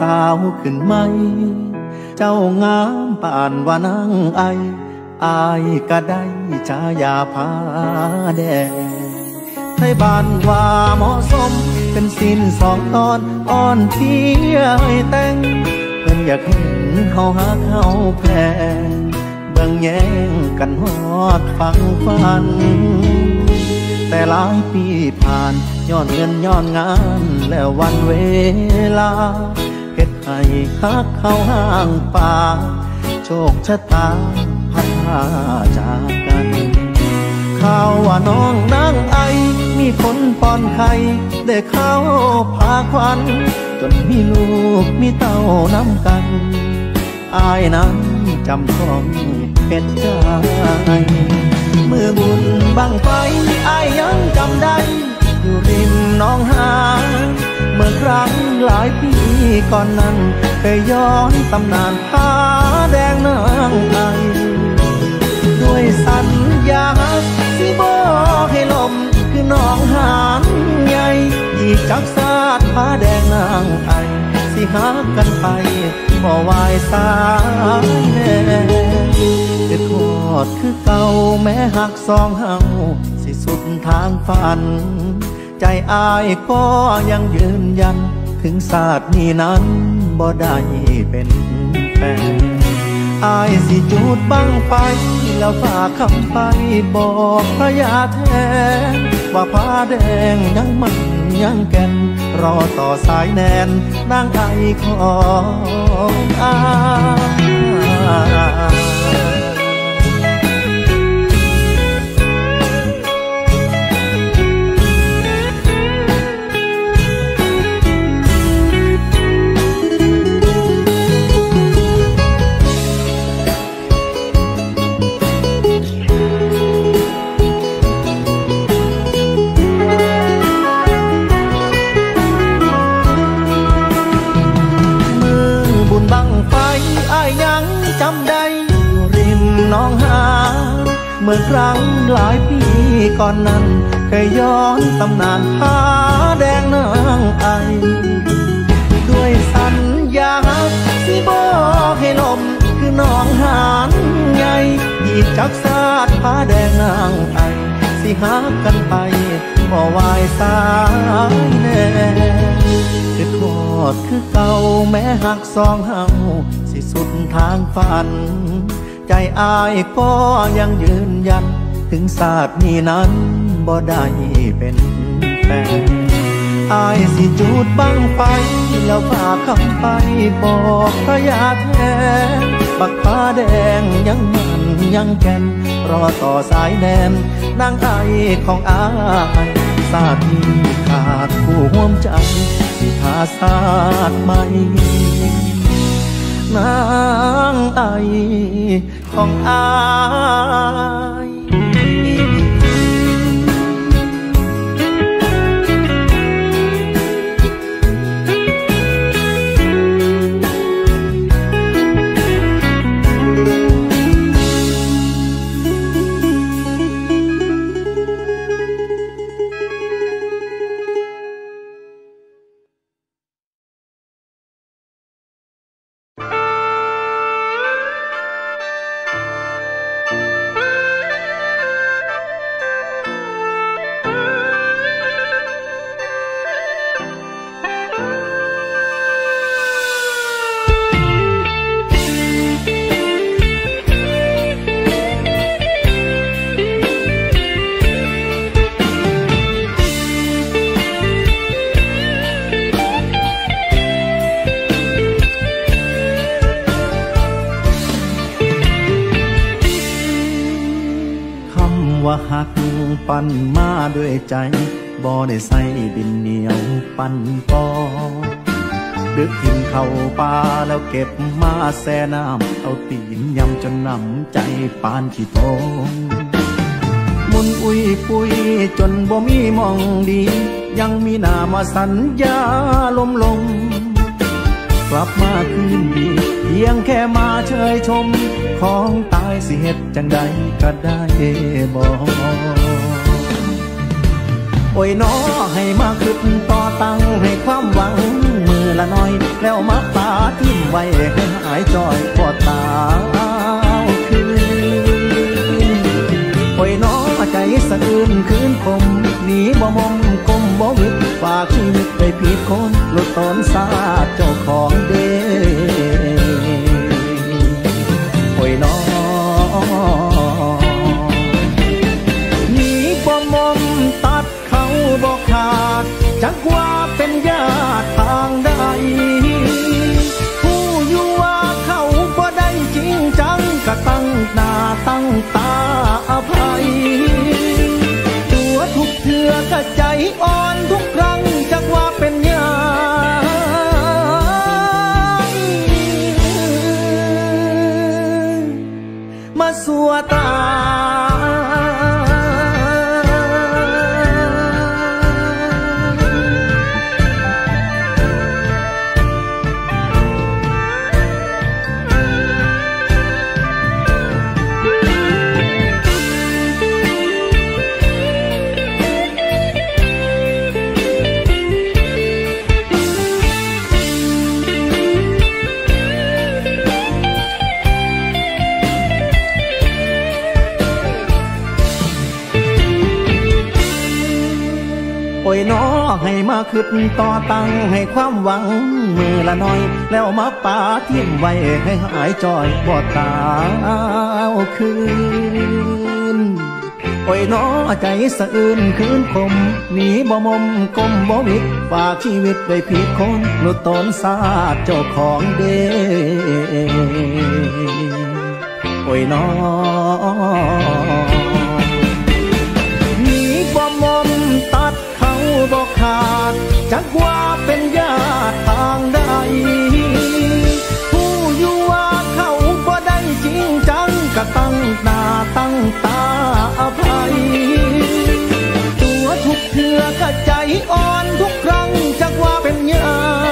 สาวขึ้นไหม เจ้างามป่านว่านางไอ อายก็ได้ชายาพาแดงไทยบ้านว่าเหมาะสม เป็นสินสองตอนอ่อนเทียแต่งเพิ่นอยากเห็นเฮาหักเฮาแพงเบิ่งแย่งกันฮอดฟังฟัน แต่หลายปีผ่านย้อนเงินย้อนงานแล้ววันเวลา ให้ฮักเข้าห้างป่า โชคชะตาพัดพาจากกันข่าวว่าน้องนางไอ มีคนป้อนไข่ได้เข้าพาควันจนมีลูกมีเต้าน้ำกัน อายนั้นจำต้องเป็นใจมือบุญบังไฟอายยังจำได้ อยู่ริมน้องหา เมื่อครั้งหลายปีก่อนนั้นเคยย้อนตำนานผาแดงนางไอด้วยสัญญาสิบอกให้ลมคือน้องหานใหญ่อีกจักสาดผาแดงนางไอสิหากันไปบ่วายสายแน่เกิดทอดคือเก่าแม้หักสองเฮาสิสุดทางฝัน ใจอายก็ยังยืนยัน ถึงศาสตร์นี้นั้นบ่ได้เป็นแฟนอายสิจูดบังไฟแล้วฝากคำไปบอกพระยาแทนว่าผ้าแดงยังมันยังแก่น รอต่อสายแนนนางไอของอา เมื่อครั้งหลายปีก่อนนั้น เคยย้อนตำนานผาแดงนางไอ ด้วยสัญญาสิบอกให้ลมคือน้องหานใหญ่หยิบจักสาดผาแดงนางไอ สิหากันไปบ่วายสายแน่คือทอดคือเก่าแม้หักสองเฮาสิสุดทางฝัน อายก็ยังยืนยัน ถึงศาสตร์นี้นั้นบ่ได้เป็นแฟนอายสิจูดบังไฟแล้วฝากคำไปบอกพระยาแทนบักผ้าแดงยังมันยังแก่นรอต่อสายแนมนางไอของอายศาสตร์นี้ขาดผู้ห่วมใจสิพาศาสตร์ใหม่ นางไอของอา แซน้ำเอาตีนยำจนน้ำใจปานขี้ทงมุนอุยปุยจนบ่มีมองดี ยังมีหน้ามาสัญญาลมลง กลับมาคืนดีเพียงแค่มาเชยชม ของตายสิเหตุจังใดก็ได้บอก อโอ้ยน้อให้มาขึ้นต่อตั้งให้ความหวัง มือละน้อย แล้วมาปาทิ้มไว้ให้หายจอยปอดตาคืนโอ้ยน้อใจสะอื้นคืนคมหนีบ่มมกลมบ่วิดฝากชีวิตไปผิดคนลดตอนซาเจ้าของเด ขึ้นต่อตั้งให้ความหวังมือละน้อย แล้วมาป่าทิ้มไว้ให้หายจอยบอดตาคืนโอ้ยน้อใจสะอื้นคืนคมหนีบ่มมกมบ่วิดฝากชีวิตไปผิดคนหลุดตนสาดเจ้าของเดโอ้ยน้อ ว่าเป็นญาติทางใด ผู้อยู่ว่าเขาบ่ได้จริงจังก็ตั้งหน้าตั้งตาอภัย ตัวทุกเถื่อก็ใจอ่อนทุกครั้งจักว่าเป็นญาม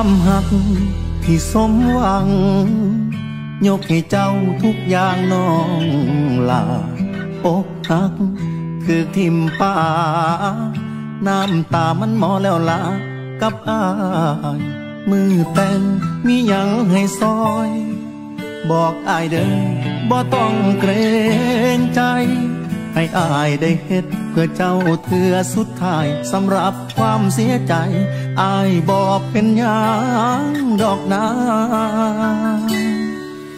ความหักที่สมหวัง ยกให้เจ้าทุกอย่างน้องลาอกหัก คือทิมป่า น้ำตามันหมอแล้วลากับอาย มือแต่งมียังให้ซอย บอกอายเดินบ่ต้องเกรงใจ ให้อายได้เฮ็ดเพื่อเจ้าเถื่อสุดท้ายสำหรับความเสียใจ อายบอกเป็นอย่างดอกนา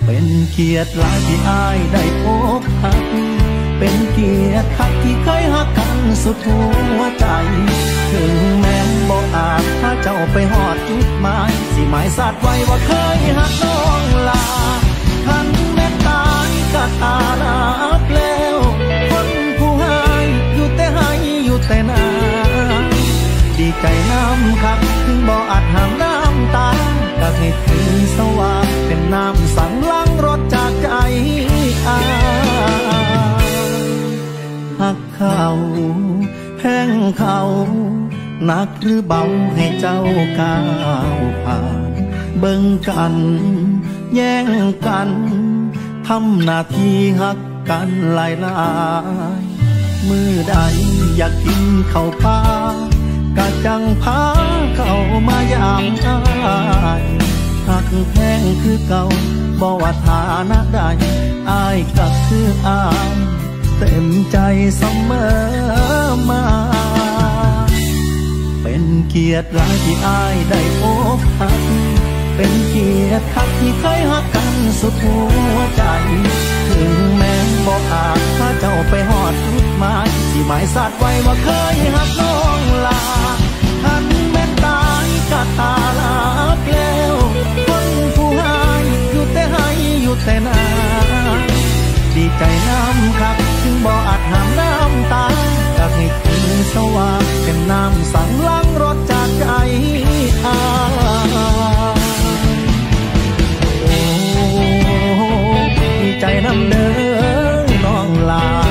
เป็นเกียรติหลายที่อายได้พบหัก เป็นเกียรติคักที่เคยหักกันสุดหัวใจ ถึงแม้บอกอาจถ้าเจ้าไปหอดจุดหมายสิหมายสัตว์ไว้ว่าเคยหักน้องลา ทันแม่ตายก็ตาลาแล้ำคักถึงบ่อาจห้ามน้ำตาก็ให้คืนสว่างเป็นน้ำสั่งล้างรถจากใจอาหักเขาแห้งเขาหนักหรือเบาให้เจ้าก้าวผ่านเบิ่งกัน แย่งกันทำหน้าที่หักกันหลายลายมือใดอยากกินข้าวปลา กะจังพาเข้ามายามอายหักแพงคือเก่าบกว่าฐานะใดอายก็คืออายเต็มใจเสมอมา เป็นเกียรติหลายที่อายได้พบหักเป็นเกียรติคักที่เคยหักกันสุดหัวใจ ถึงแม้บอกอาจพาเจ้าไปหอดจุดหมาย ที่หมายสัตว์ไว้ว่าเคยหักน้องลาทันแม่ตายกะตาลาเปลวคนผู้หายอยู่แต่ให้อยู่แต่นาดีใจน้ำครับถึงบ่อาจหามน้ำตาอยากให้คืนสว่างเป็นน้ำสั่งล้างรถจากใจอาโอ้ดีใจน้ำเด้อน้องลา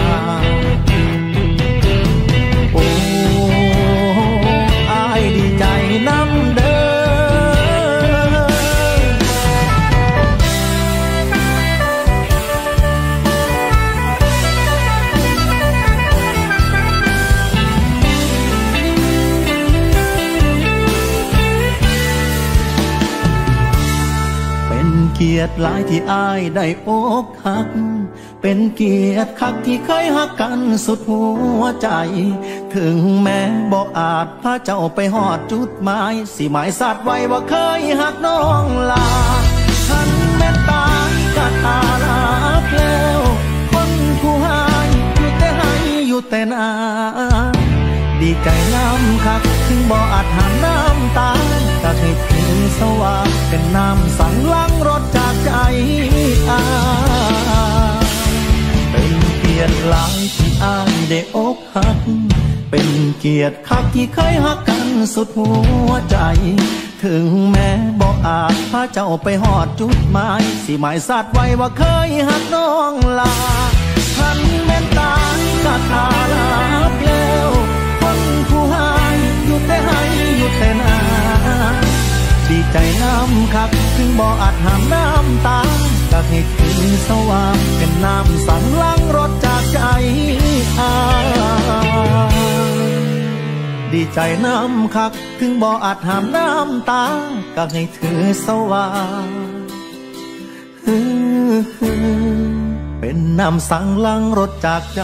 เกียรติหลายที่อายได้อกหัก เป็นเกียรติคักที่เคยหักกันสุดหัวใจ ถึงแม้บ่อาจพาเจ้าไปหอดจุดหมาย สิหมายสัตว์ไว้ว่าเคยหักน้องลาทันแม่ตากะตาลาเพลวคนผู้หายอยู่แต่ให้อยู่แต่นาดีใจน้ำคัก ถึงบ่อาจหันน้ำตาก็ให้ สว่างเป็นน้ำสั่งล้างรถจากใจอาเป็นเกียรติหลายที่อายได้อกหัก เป็นเกียรติคักที่เคยหักกันสุดหัวใจ ถึงแม้บ่อาจพาเจ้าไปหอดจุดหมาย สิหมายสัตว์ไว้ว่าเคยหักน้องลาทันแม่นตายกะตาลาเปลวคนผู้หายอยู่แต่ให้อยู่แต่นา ดีใจน้ำคัก ถึงบ่อาจหามน้ำตาก็ให้คืนสว่างเป็นน้ำสั่งล้างรถจากใจอาดีใจน้ำคัก ถึงบ่อาจหามน้ำตาก็ให้ถือสว่างเป็นน้ำสั่งล้างรถจากใจ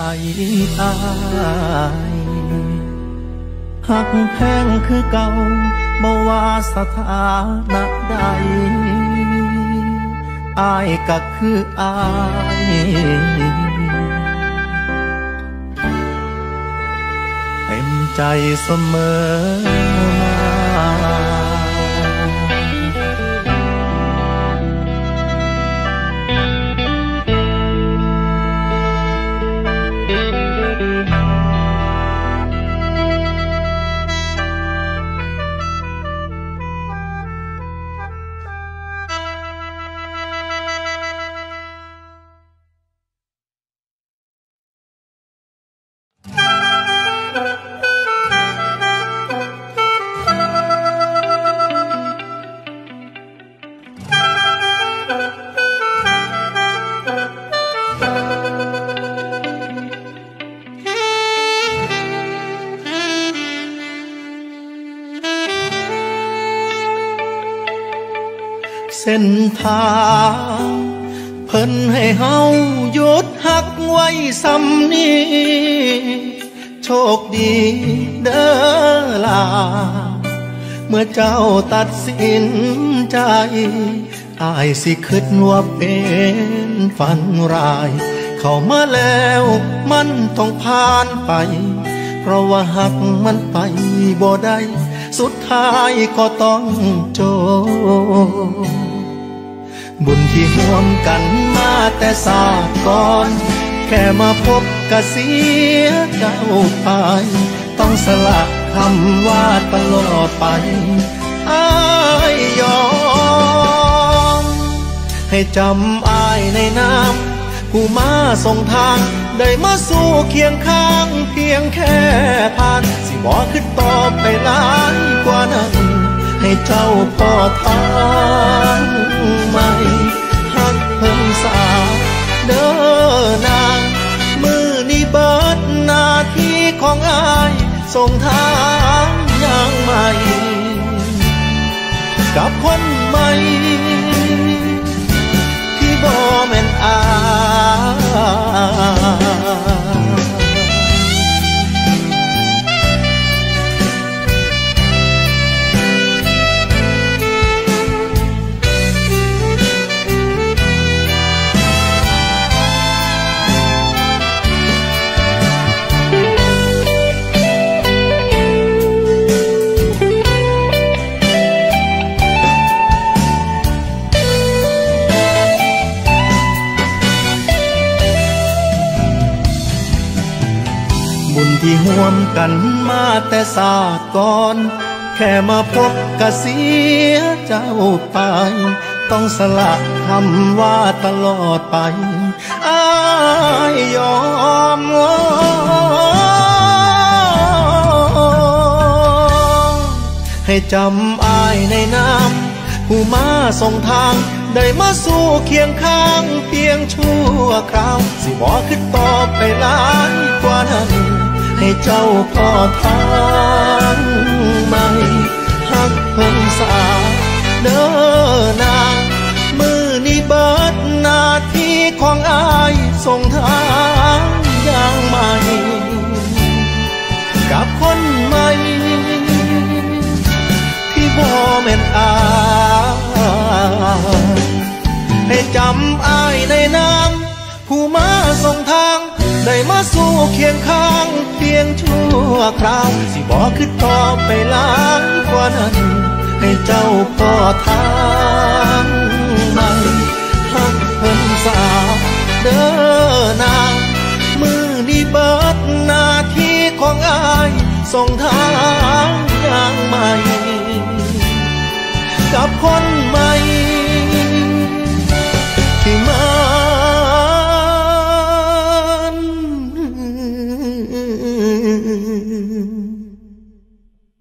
อาย หักแพงคือเก่าบ่ว่าสถานะใดอายก็คืออายเต็มใจเสมอ เส้นทางเพิ่นให้เฮาหยุดหักไว้สำนี้โชคดีเด้อล่ะเมื่อเจ้าตัดสินใจอายสิคิดว่าเป็นฝันร้าย เข้ามาแล้วมันต้องผ่านไป เพราะว่าหักมันไปบ่ได้สุดท้ายก็ต้องจบ บุญที่ห่วมกันมาแต่ศาสตร์ก่อน แค่มาพบกะเสียเก้าไป ต้องสละคำว่าตลอดไปอายยอม ให้จำอายในน้ำผู้มาส่งทาง ได้มาสู้เคียงข้าง เพียงแค่ผ่าน สิบอขึ้นต่อไปหลายกว่านั้น ให้เจ้าพ่อทางใหม่ฮักเพิ่งสาเด้อนางมือนี้เบิดหน้าที่ของอายส่งทางอย่างใหม่ กับคนใหม่ ที่บ่แม่นอาย ที่ห่วมกันมาแต่ศาสตร์ก่อน แค่มาพบกะเสียเจ้าไป ต้องสละคำว่าตลอดไปอายยอมให้จำอายในน้ำผู้มาส่งทาง ได้มาสู้เคียงข้างเพียงชั่วคราว สิบอกขึ้นต่อไปหลายกว่านั้น ให้เจ้าพ่อทางไม่หักเพิ่งสาเดินนามือนี้เบิดนาที่ของอายส่งทางอย่างใหม่ กับคนใหม่ ที่บ่แม่นอายให้จำอายในนามผู้มาส่งทาง ได้มาสู้เคียงข้างเพียงชั่วคราว สิบอกคือต่อไปล้างกว่านั้น ให้เจ้าพ่อทางใหม่หักเพิ่นสาวเดินนางมือนี้เบิดหน้าที่ของอายส่งทางอย่างใหม่กับคนม่ที่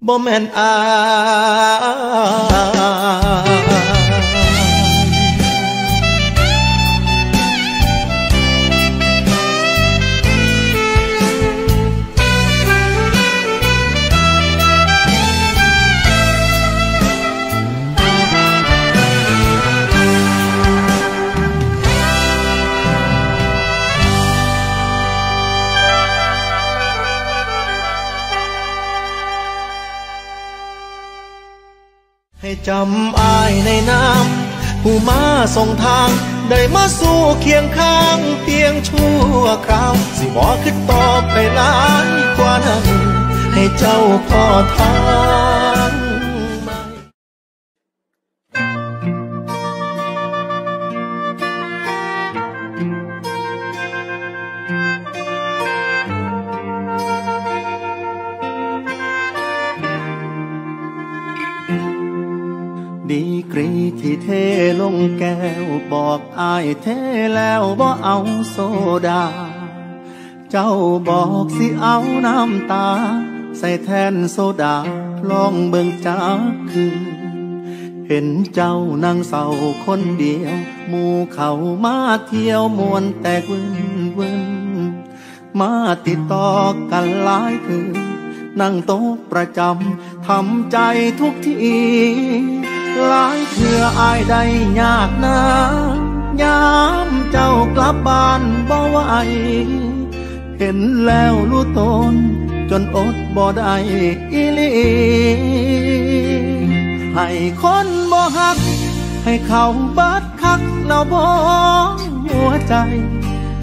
บ่แม่นอาใจำอายในน้ำผู้มาส่งทาง ได้มาสู้เคียงข้างเพียงชั่วคราว สิบอกขึ้นต่อไปหลายกว่านั้น ให้เจ้าพ่อทางายเทแล้วบ่เอาโซดา เจ้าบอกสิเอาน้ำตา ใส่แทนโซดาลองเบิ่งจักคืนเห็นเจ้านั่งเศร้าคนเดียว หมู่เขามาเที่ยวม่วนแตกวินวินมาติดต่อกันหลายคืนนั่งโต๊ะประจำทำใจทุกทีหลายเพื่ออายได้ยากนา ยามเจ้ากลับบ้านบ่ไหวเห็นแล้วรู้ตน จนอดบ่ได้อีลีให้คนบ่หัก ให้เขาบัดคักเราบ่หัวใจ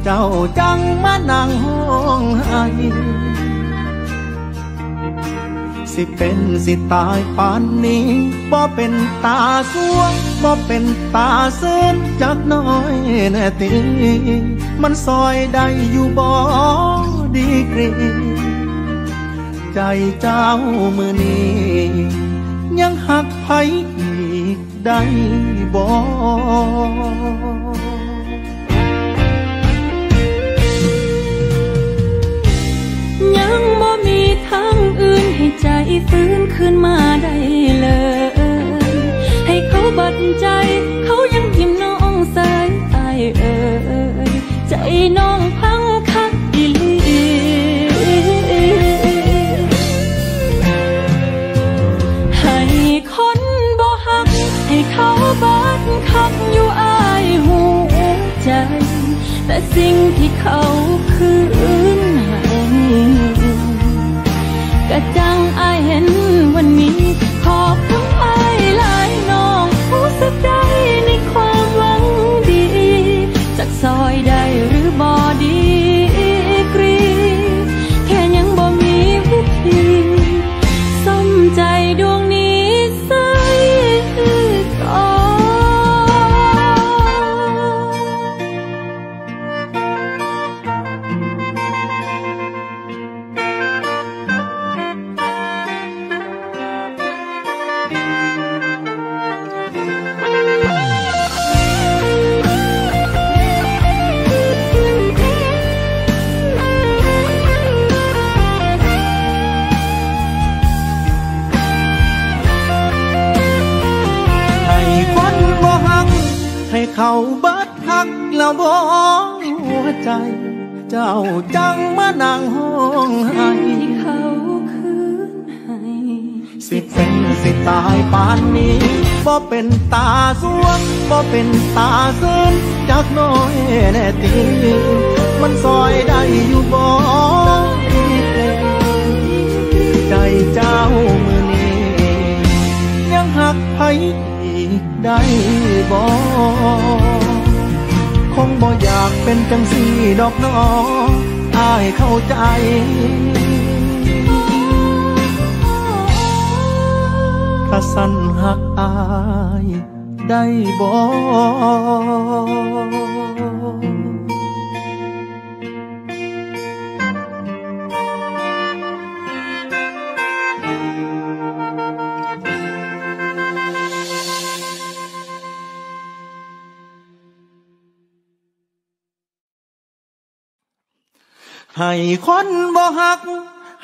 เจ้าจังมานั่งห้องให้ สิเป็นสิตายปานนี้บ่เป็นตาสวงบ่เป็นตาเส้นจักน้อยแน่ตีมันซอยได้อยู่บ่ดีกรีใจเจ้ามือนี้ ยังหักไผอีกได้บ่ยัง ทางอื่นให้ใจฟื้นขึ้นมาได้เลย ให้เขาบัดใจ เขายังหิมน้องสายตายเอ่ยใจน้องพังคักอีลีให้คนบ่หัก ให้เขาบัดคักอยู่อายหูใจ แต่สิ่งที่เขาคืน จัง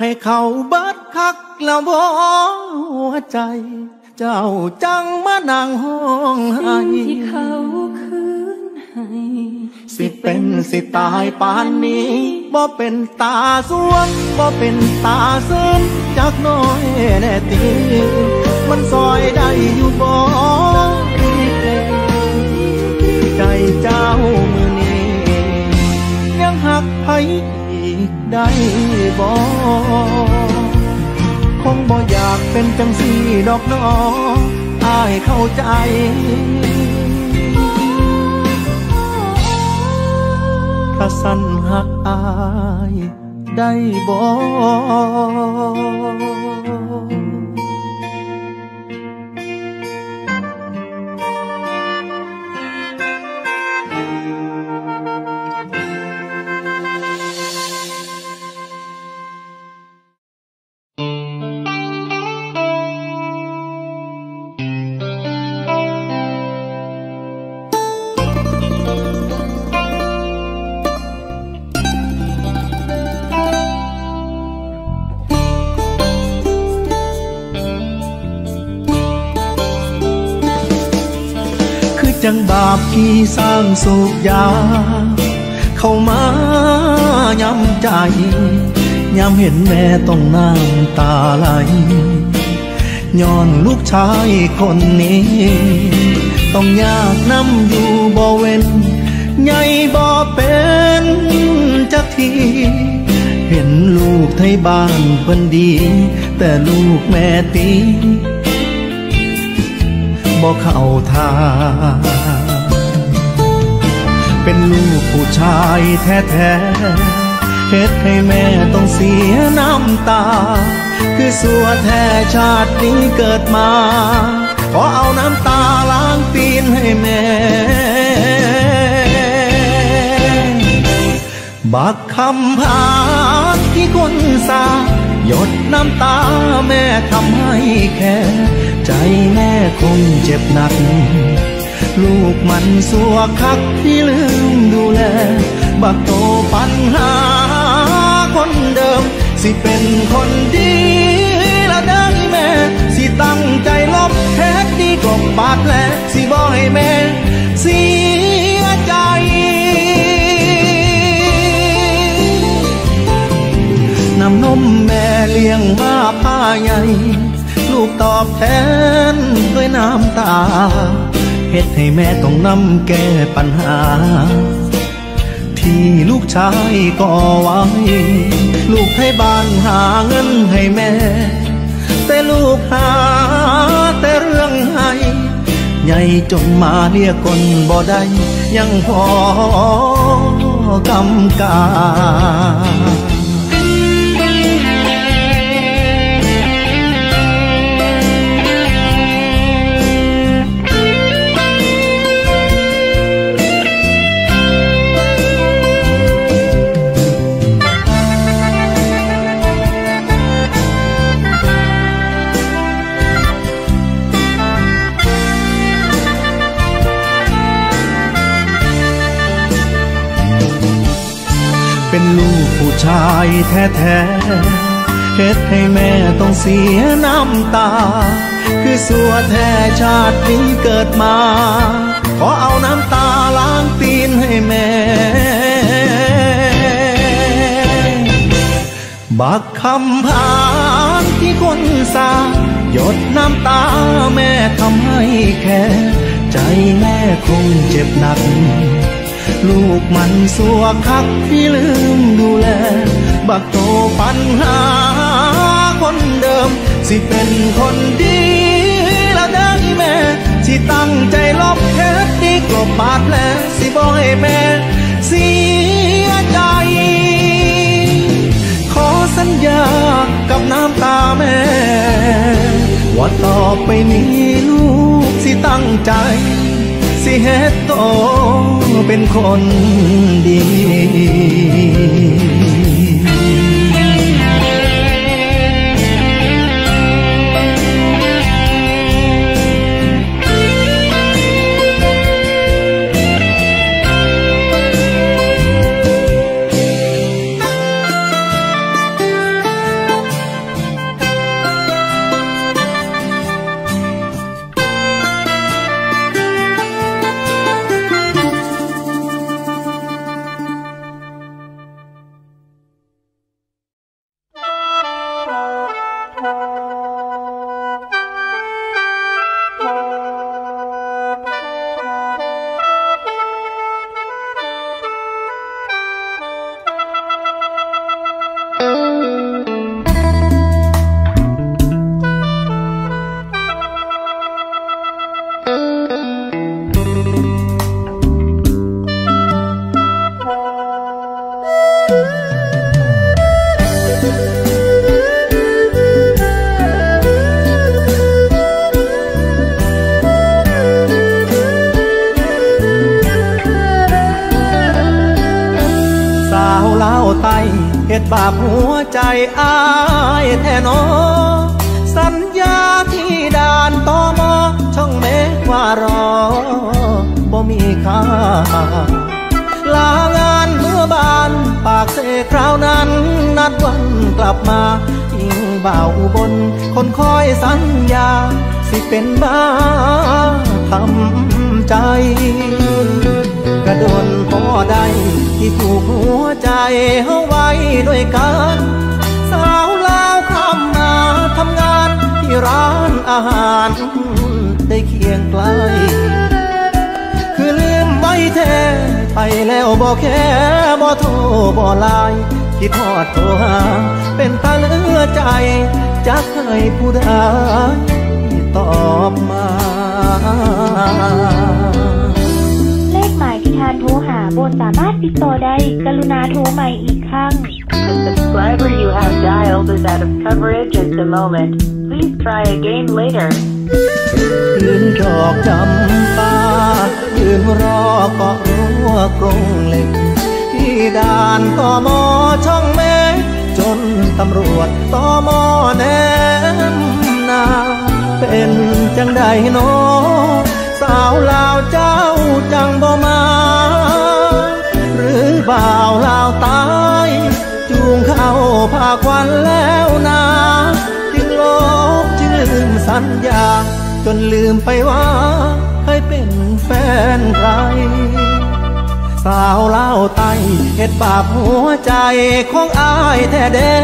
ให้เขาเบิดคักแล้วบ่หัวใจ เจ้าจังมานั่งห้องให้สิ่งที่เขาคืนให้ สิเป็นสิตายปานนี้บ่เป็นตาสวงบ่เป็นตาซึนจักน้อยแน่ตีมันซอยได้อยู่บ่ใจเจ้ามือนี้ยังหักไผอี กได้บ่คงบ่อยากเป็นจังสีดอกนออายเข้าใจถ้าสั้นหักอายได้บ่ สร้างสุกยา เข้ามาย้ำใจย้ำเห็นแม่ต้องน้ำตาไหลย้อนลูกชายคนนี้ ต้องยากน้ำอยู่บ่เว้นใหญ่บ่เป็นจักทีเห็นลูกไทยบ้านเพิ่นดี แต่ลูกแม่ตีบ่เข้าทาง เป็นลูกผู้ชายแท้ๆเฮ็ดให้แม่ต้องเสียน้ำตา คือสัวแท้ชาตินี้เกิดมา ขอเอาน้ำตาล้างตีนให้แม่ บักคำพาที่คนสาหยดน้ำตาแม่ทำให้แค่ ใจแม่คงเจ็บหนัก ลูกมันสัวคักที่ลืมดูแล บักโตปัญหาคนเดิม สิเป็นคนดีละเด้อแม่ สิตั้งใจลบแท้ดีกลบบาดแผลสิบ่ให้แม่เสียใจน้ำนมแม่เลี้ยงมาผ้าใหญ่ ลูกตอบแทนด้วยน้ำตา เฮ็ดให้แม่ต้องนำแก้ปัญหาที่ที่ลูกชายก่อไว้ ลูกให้บ้านหาเงินให้แม่ แต่ลูกหาแต่เรื่องให้ใหญ่จนมาเรียกคนบ่ได้ยังพอกำกา เป็นลูกผู้ชายแท้ๆเฮ็ดให้แม่ต้องเสียน้ำตา คือสัวแท้ชาตินี้เกิดมา ขอเอาน้ำตาล้างตีนให้แม่ บักคำพานที่คนสาหยดน้ำตาแม่ทำให้แค่ ใจแม่คงเจ็บหนัก ลูกมันสัวคักที่ลืมดูแล บักโตปัญหาคนเดิม สิเป็นคนดีแล้วได้แม่ สิตั้งใจลบเท็ดดีกลบบาดแผลสิบ่ให้แม่เสียใจ ขอสัญญากับน้ำตาแม่ว่าต่อไปนี้ลูกสิตั้งใจ สิเฮ็ดโตเป็นคนดี ใจเฮาไว้ด้วยกัน สาวลาวข้ามมาทำงานที่ร้านอาหาร ได้เคียงไกล คือลืมไว้แท้ไปแล้วบอกแค่บ่โทรบ่ไลน์คิดทอดโทรหา เป็นตาเลือใจจะเคยผู้ใดตอบมา ที่ทานโทรหาบนสามารถติดต่อได้ กรุณาโทรใหม่อีกครั้ง The subscriber you have dialed is out of coverage at the moment. Please try again later. ยืนดอกจำปายืนรอเกาะรั้วกรงเหล็ก ที่ด่านตอมอช่องเมฆจนตำรวจตอมอแนมนา เป็นจังใดโนอสาวลาวเจ้าจังบ่มา หรือบ่าวลาวตาย จูงเข้าพาควันแล้วนาจึงลบจึงลืมสัญญา จนลืมไปว่าเคยเป็นแฟนใคร สาวเล่าวไตเฮ็ดบาปหัวใจของอายแท้เด้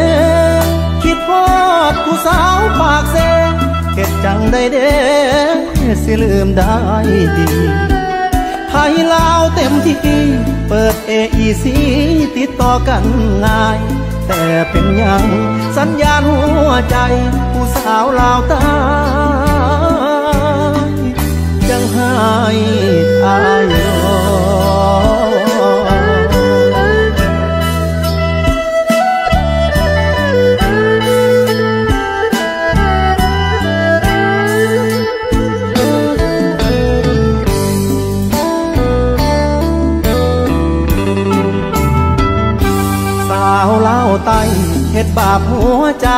คิดพอดผู้สาวปากเซ ฮ็ดจังได้เด้สิลืมได้ดีไทยลาวเต็มที่ เปิดเอไอซีติดต่อกันง่าย แต่เป็นยังสัญญาณหัวใจ ผู้สาวลาวตายยังให้อายอ บาปหัวใจ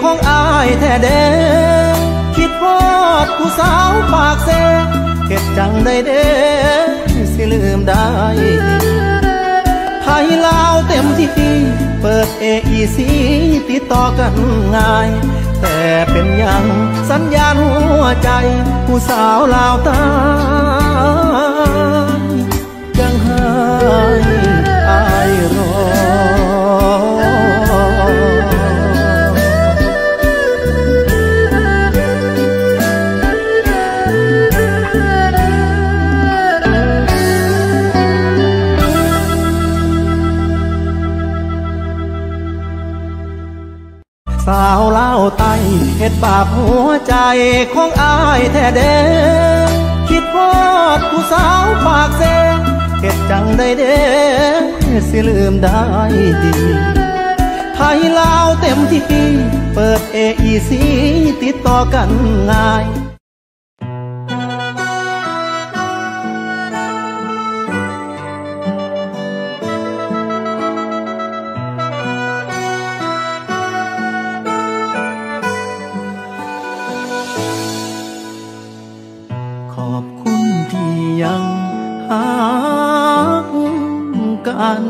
ของอายแท้เด้คิดพอดผู้สาวปากเซเฮ็ดจังได้เด้สิลืมได้ไทยลาวเต็มที่ เปิดเอไอซีติดต่อกันง่าย แต่เป็นยังสัญญาณหัวใจ ผู้สาวลาวตายยังให้อายรอ บาปหัวใจของอายแท้เด้คิดพอดผู้สาวปากเซเก็ดจังได้เด้สิลืมได้ดีไทยลาวเต็มที่ เปิดเอไอซีติดต่อกันง่ายัน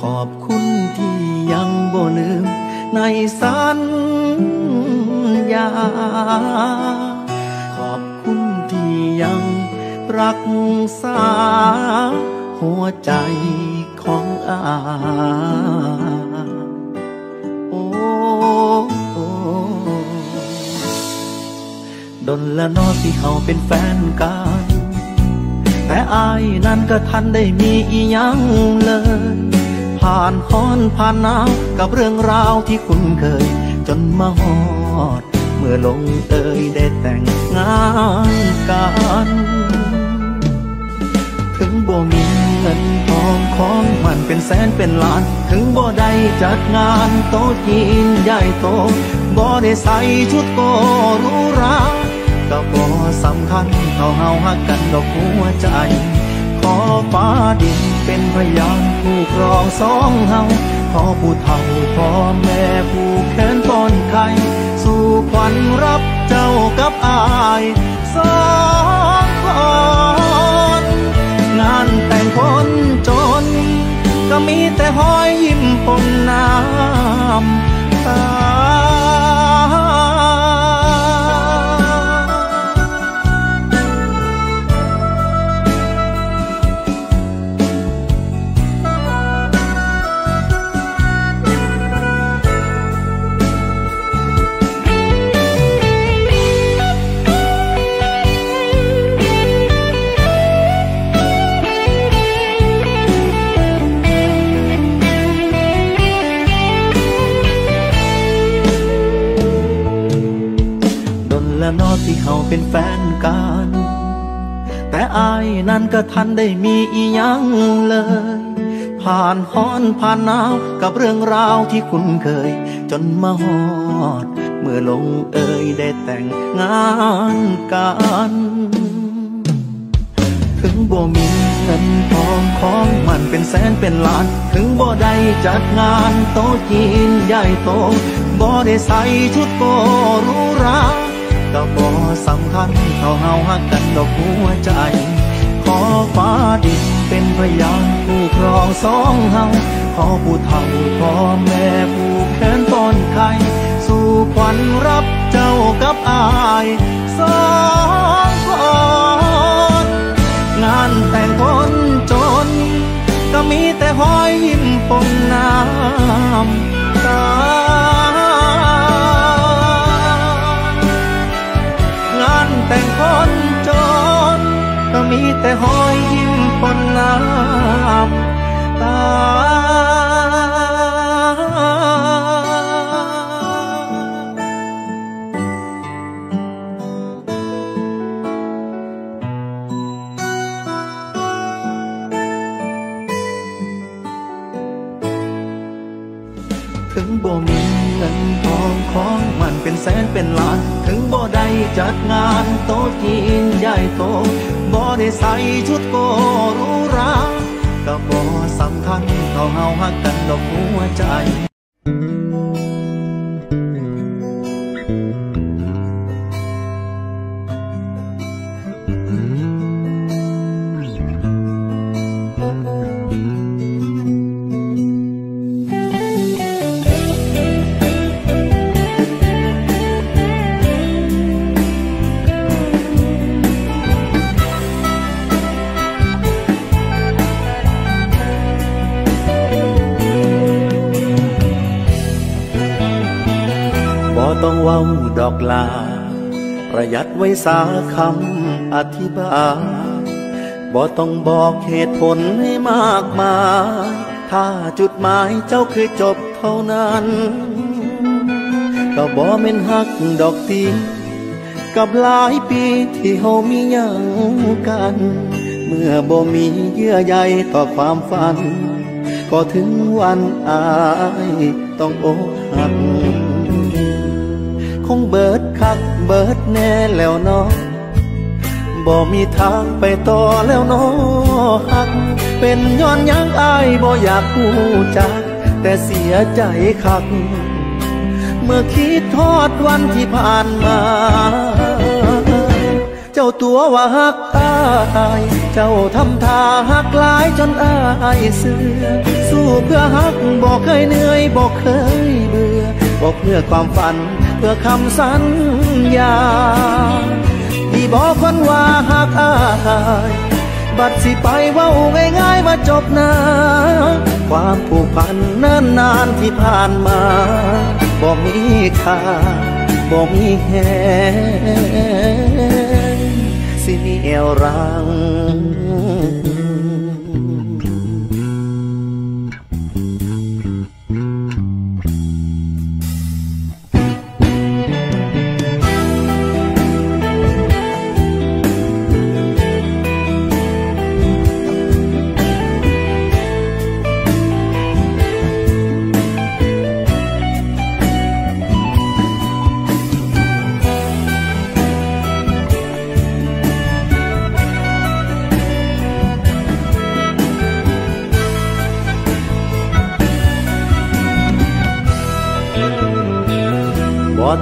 ขอบคุณที่ยังบ่ลืมในสัญญา ขอบคุณที่ยังรักษา หัวใจของอาโอ้โดนละนอที่เขาเป็นแฟนกัน แต่อายนั้นก็ทันได้มีอียังเลย ผ่านค้อนผ่านหนาวกับเรื่องราวที่คุ้นเคย จนมาฮอด เมื่อลงเอยได้แต่งงานกัน ถึงบ่มีเงินทองของมันเป็นแสนเป็นล้าน ถึงบ่ได้จัดงานโต๊ะจีนใหญ่โตบ่ได้ใส่ชุดโกรูหรา ก็บ่สำคัญเท่าเฮาฮักกันดอกหัวใจขอฟ้าดินเป็นพยานผู้ครองสองเฮาขอผู้เฒ่าพ่อแม่ผู้แขนต้นไข่สู่ขวัญรับเจ้ากับอายสองคนงานแต่งคนจน ก็มีแต่หอยยิ้มปนน้ำตา เป็นแฟนกัน แต่อายนั้นก็ทันได้มีอียังเลย ผ่านฮ้อนผ่านหนาวกับเรื่องราวที่คุ้นเคย จนมาฮอด เมื่อลงเอ่ยได้แต่งงานกัน ถึงบ่มีเงินทองของมันเป็นแสนเป็นล้าน ถึงบ่ได้จัดงานโต๊ะจีนใหญ่โตบ่ได้ใส่ชุดโกรูหรา ก็บ่สำคัญเท่าเฮาฮักกันดอกหัวใจ ขอฟ้าดินเป็นพยานผู้ครองสองเฮาขอผู้เฒ่าพ่อแม่ผู้แขนต้นไข่สู่ขวัญรับเจ้ากับอายสองคนงานแต่งคนจน ก็มีแต่หอยยิ้มปนน้ำตา หอยยิ้มปนน้ำตาถึงบ่มีเงินทองของมันเป็นแสนเป็นล้าน ถึงบ่ได้จัดงานโต๊ะจีนใหญ่โต บ่ได้ใส่ชุดโกหรูหราก็บ่สำคัญเท่าเฮาฮักกันดอกหัวใจ อกลา ประหยัดไว้สาคำอธิบายบ่ต้องบอกเหตุผลให้มากมายถ้าจุดหมายเจ้าคือจบเท่านั้น ก็บ่แม่นฮักดอกตีกับหลายปีที่เฮามีหยังกัน เมื่อบ่มีเยื่อใยต่อความฝัน ก็ถึงวันอายต้องอกหัก คงเบิดคักเบิดแน่แล้วเนาะบ่มีทางไปต่อแล้วนาะฮัก เป็นย้อนยังอายบ่อยากพูดจัก แต่เสียใจคัก เมื่อคิดทอดวันที่ผ่านมา เจ้าตัวว่าฮักอาย เจ้าทำท่าฮักหลายจนอายเสือสู้เพื่อฮักบอกเคยเหนื่อยบอกเคยเบื่อ บอกเพื่อความฝัน เพื่อคำสัญญา ที่บอกคนว่าฮักอายบัดสิไปว่าง่ายๆว่าจบนะความผูกพันเนิ่นนานที่ผ่านมาบ่มีค่าบ่มีแหงสิเหนียวรัง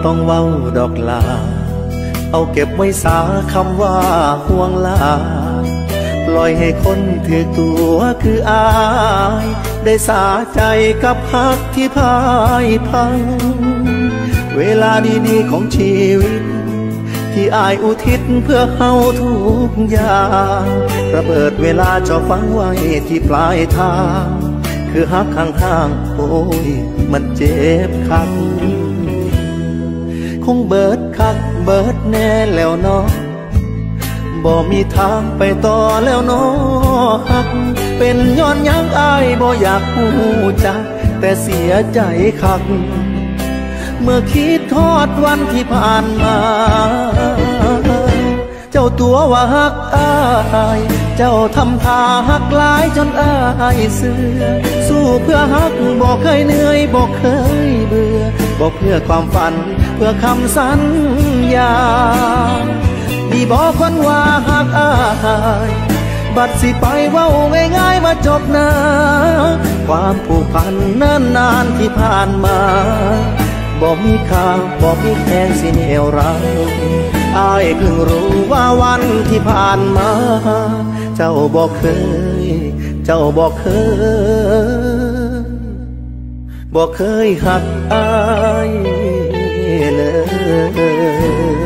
ต้องเว้าดอกลา เอาเก็บไว้สาคำว่าห่วงลา ปล่อยให้คนถือตัวคืออาย ได้สาใจกับฮักที่พายพัง เวลาดีๆของชีวิต ที่อายอุทิศเพื่อเฮาทุกอย่างระเบิดเวลาจะฟังไว้ที่ปลายทาง คือฮักข้างๆโอ้ย มันเจ็บคัก คงเบิดคักเบิดแน่แล้วเนาะบ่มีทางไปต่อแล้วเนาะฮัก เป็นย้อนยังอายบ่อยากหูจัก แต่เสียใจคัก เมื่อคิดทอดวันที่ผ่านมา เจ้าตัวว่าฮักอาย เจ้าทำท่าฮักหลายจนอายเสือสู้เพื่อฮักบอกเคยเหนื่อยบอกเคยเบื่อ บอกเพื่อความฝัน เพื่อคำสัญญาดีบอกคนว่าฮักอายบัดสิไปเว่าง่ายๆว่าจบนะความผูกพันเนิ่นนานที่ผ่านมา บอกมีค่าบอกมีแค่สิเหนียวรัง อายเพิ่งรู้ว่าวันที่ผ่านมา เจ้าบอกเคย เจ้าบอกเคยบอกเคยหักอายเลย「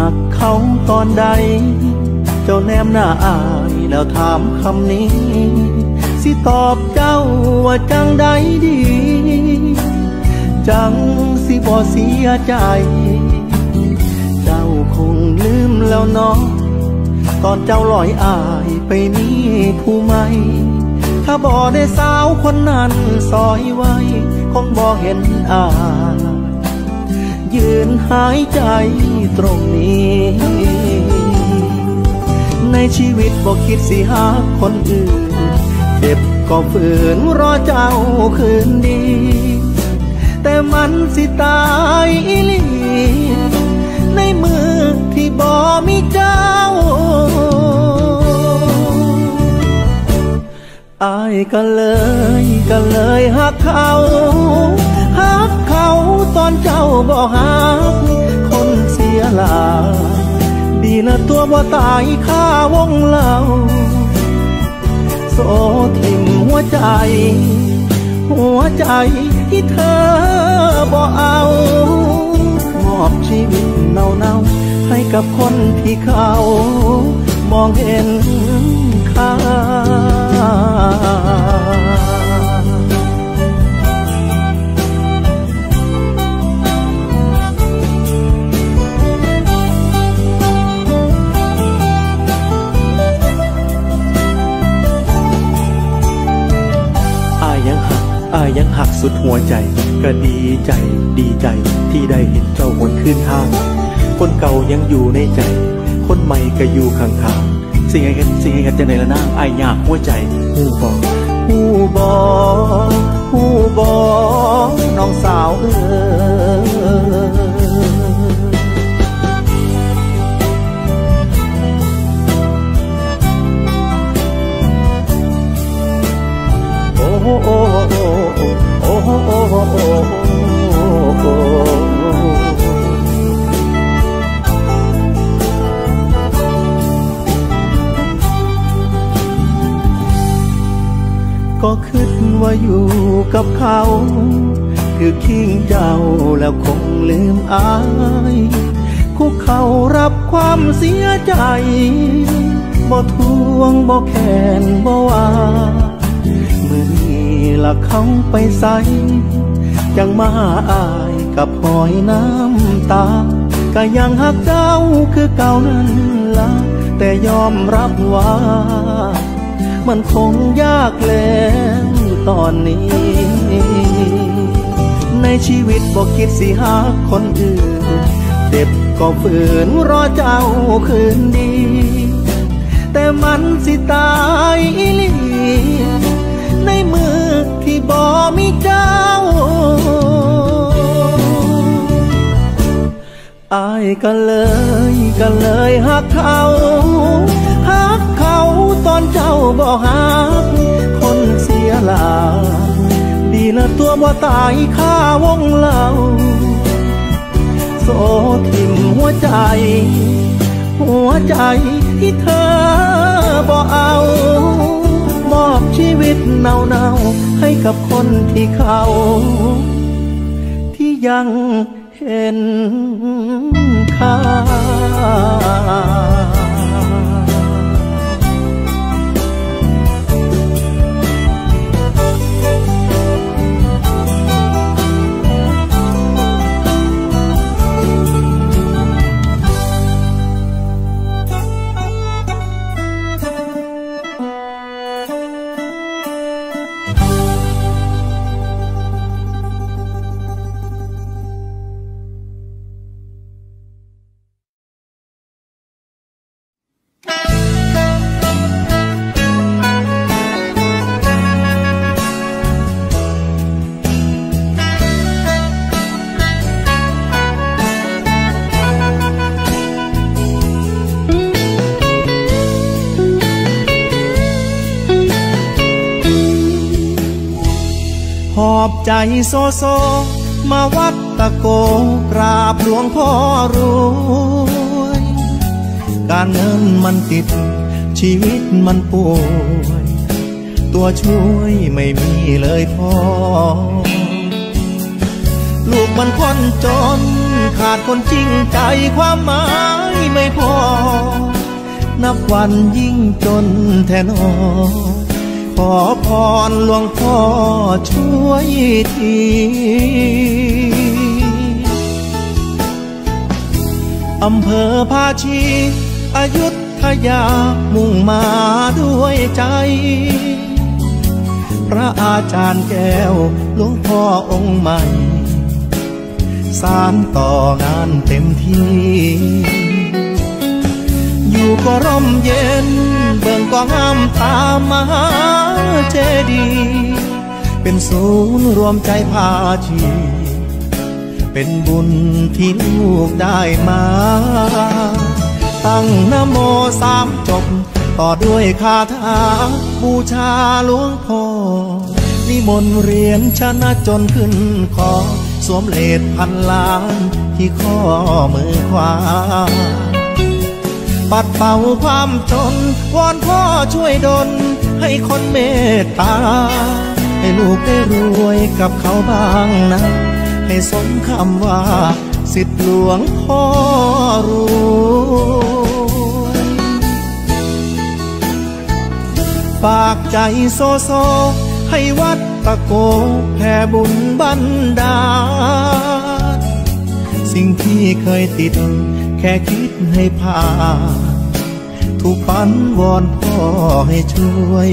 หักเขาตอนใด เจ้าแนมหน้าอายแล้วถามคำนี้ สิตอบเจ้าว่าจังใดดี จังสิบ่เสียใจ เจ้าคงลืมแล้วเนาะตอนเจ้าลอยอายไปมีผู้ใหม่ ถ้าบ่ได้สาวคนนั้นซอยไว้ คงบ่เห็นอาย ยืนหายใจตรงนี้ ในชีวิตบ่คิดสิหาคนอื่น เจ็บก็ฝืนรอเจ้าคืนดี แต่มันสิตายอีหลีในมือที่บ่มีเจ้าอายก็เลยก็เลยหักเขา ตอนเจ้าบ่หักคนเสียหลาดีนะตัวบ่ตายข้าวงเล่าโซทิมหัวใจ หัวใจที่เธอบ่เอามอบชีวิตเน่าๆให้กับคนที่เขา มองเห็นค่า อายยังหักสุดหัวใจ ก็ดีใจดีใจที่ได้เห็นเจ้าหวนขึ้นทาง คนเก่ายังอยู่ในใจ คนใหม่ก็อยู่ข้างๆสิ่งไงกันสิ่งไงกันจะในละนางอายอยากหัวใจหูบอกหูบอกหูบอกน้องสาวเออโอ้ ก็คิดว่าอยู่กับเขา คือคิงเจ้าแล้วคงลืมอาย คุกเขารับความเสียใจบ่ทวงบ่แค้นบ่ว่า ละเขาไปใสยังมาอายกับหอยน้ำตา ก็ยังหักเจ้าคือเก่านั้นละแต่ยอมรับว่า มันคงยากแล้วตอนนี้ ในชีวิตบอกคิดสิหาคนอื่นเจ็บก็ฝืนรอเจ้าคืนดี แต่มันสิตายอีลีในมือ ที่บ่มีเจ้าอายก็เลยก็เลยหักเขาหักเขาตอนเจ้าบ่หักคนเสียหลาดีนะตัวบ่ตายข้าวงเล่าโซทิมหัวใจ หัวใจที่เธอบ่เอา อบชีวิตเนาเนาให้กับคนที่เขา ที่ยังเห็นค่า ใจโซโซ มาวัดตะโกกราบหลวงพ่อรวย การเงินมันติด ชีวิตมันป่วย ตัวช่วยไม่มีเลยพอ ลูกมันคนจน ขาดคนจริงใจความหมายไม่พอ นับวันยิ่งจนแทนอ อพรหลวงพ่อช่วยทีอำเภอภาชีอายุทยามุ่งมาด้วยใจ พระอาจารย์แก้วหลวงพ่อองค์ใหม่ สารต่องานเต็มที่ อยู่ก็ร่มเย็น เบิ่งก็งามตามมา เจดี เป็นศูนย์รวมใจพาชี เป็นบุญที่ลูกได้มา ตั้งนโมสามจบ ต่อด้วยคาถา บูชาหลวงพ่อนิมนต์เรียนชนะจนขึ้นคอ สวมเลดพันล้านที่ข้อมือขวาปัดเป่าความจนวอนพ่อช่วยดล ให้คนเมตตา ให้ลูกได้รวยกับเขาบ้างนะ ให้สมคำว่า สิทธิหลวงพ่อรวยฝากใจโซโซ ให้วัดตะโกแผ่บุญบันดาลสิ่งที่เคยติด แค่คิดให้ผ่าน ถูกปันวอนพ่อให้ช่วย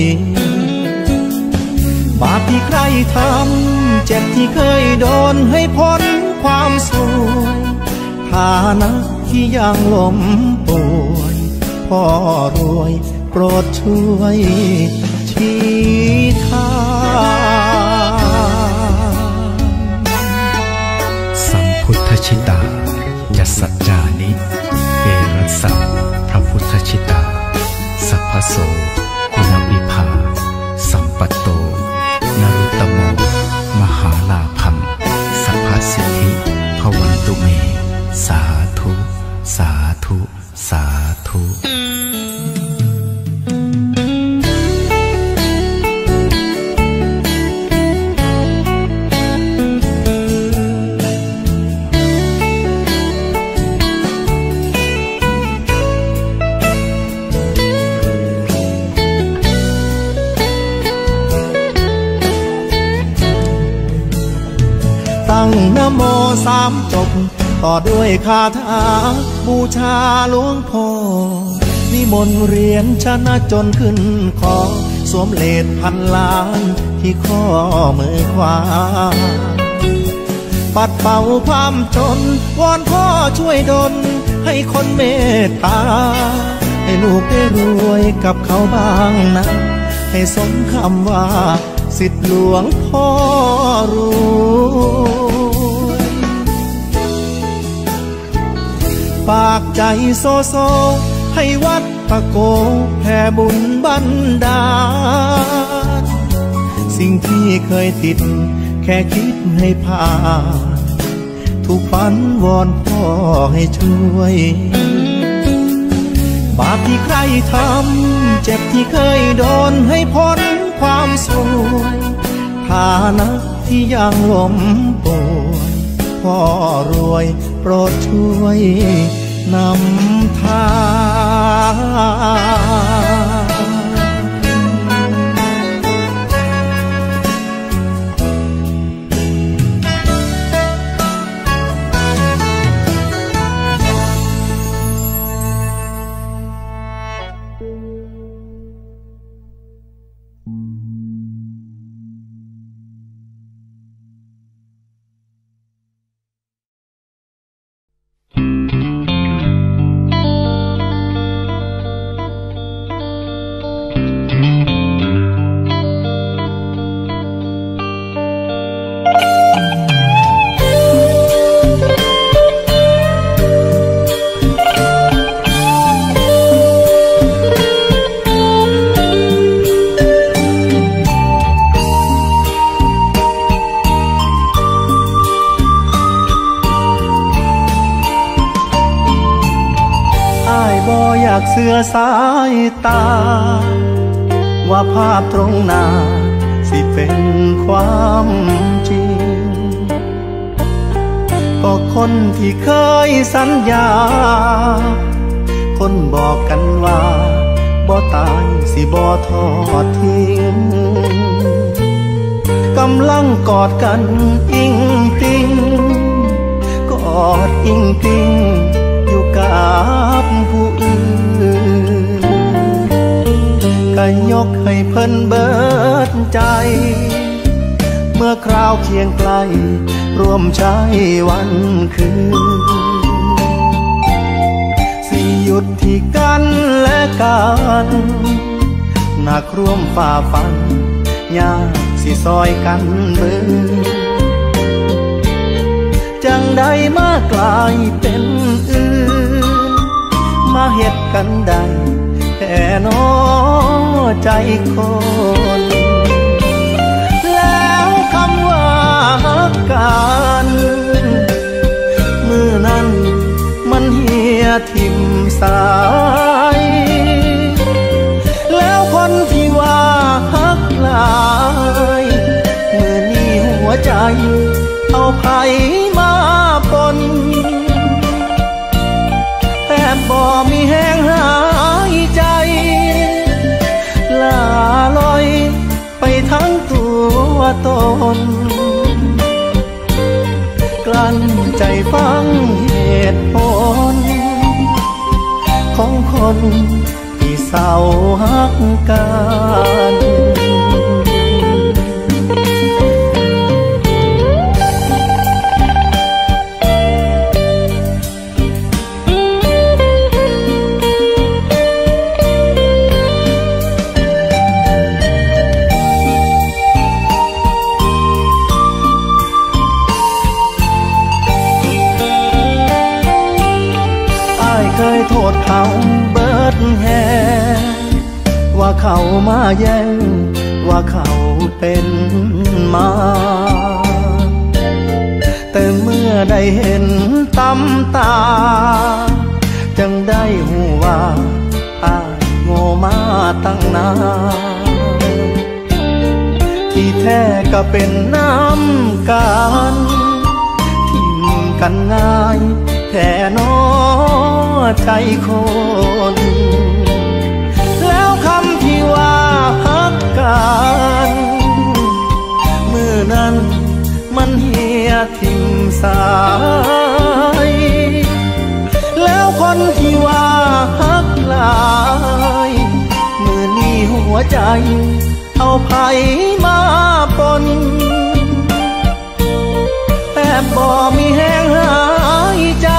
บาปที่ใครทำเจ็บที่เคยโดนให้พ้นความสวยฐานะที่ยังล้มป่วยพ่อรวยโปรดช่วยชี้ทางสัมพุทธชิตาจะสัจจานิ เอรัสสะพ ระพุทธชิตา สัพพโสคุณวิภา สัมปัตโต นรุตตโม มหาลาพัง สัพพสิทธิพวันตุเม สา สามจบ ต่อด้วยคาถาบูชาหลวงพ่อนิมนต์เรียนชนะจนขึ้นคอสวมเลดพันล้านที่ข้อมือขวา ปัดเป่าความจน วอนพ่อช่วยดลให้คนเมตตา ให้ลูกได้รวยกับเขาบ้างนะ ให้สมคำว่า สิทธิหลวงพ่อรู้ ฝากใจโซโซ ให้วัดตะโกแผ่บุญบันดาลสิ่งที่เคยติด แค่คิดให้ผ่านถูกฝันวอนพ่อให้ช่วย บาปที่ใครทำ เจ็บที่เคยโดนให้พ้นความสวยฐานะที่ยังล้มป่วยพ่อรวย รดช่วยนำทาง กันอิงติงกอดอิงติงอยู่กับผู้อื่นก็ยกให้เพิ่นเบิดใจ เมื่อคราวเคียงไกลร่วมใช้วันคืนสิหยุดที่กันและกันหนักร่วมฝ่าฟันยาก สิซอยกันเบิดจังใดมากลายเป็นอื่น มาเหตุกันใดแต่น้อใจคนแล้วคำว่าฮักกันมือนั้นมันเหียทิมสา เอาไผมาปนแทบบ่มีแห้งหายใจ ลาลอยไปทั้งตัวตน กลั้นใจฟังเหตุผล ของคนที่เศร้าฮักกัน เขามาแย่งว่าเขาเป็นมาแต่เมื่อได้เห็นตำตาจังได้หูว่าอายโง่มาตั้งนานที่แท้ก็เป็นน้ำกันทิมกันง่ายแท่นอใจคน กกันมือนั้นมันเหียทิมสาย แล้วคนที่ว่าฮักลาย มือนี้หัวใจ เอาไผมาปนแต่บ่มีแห้งหายใจ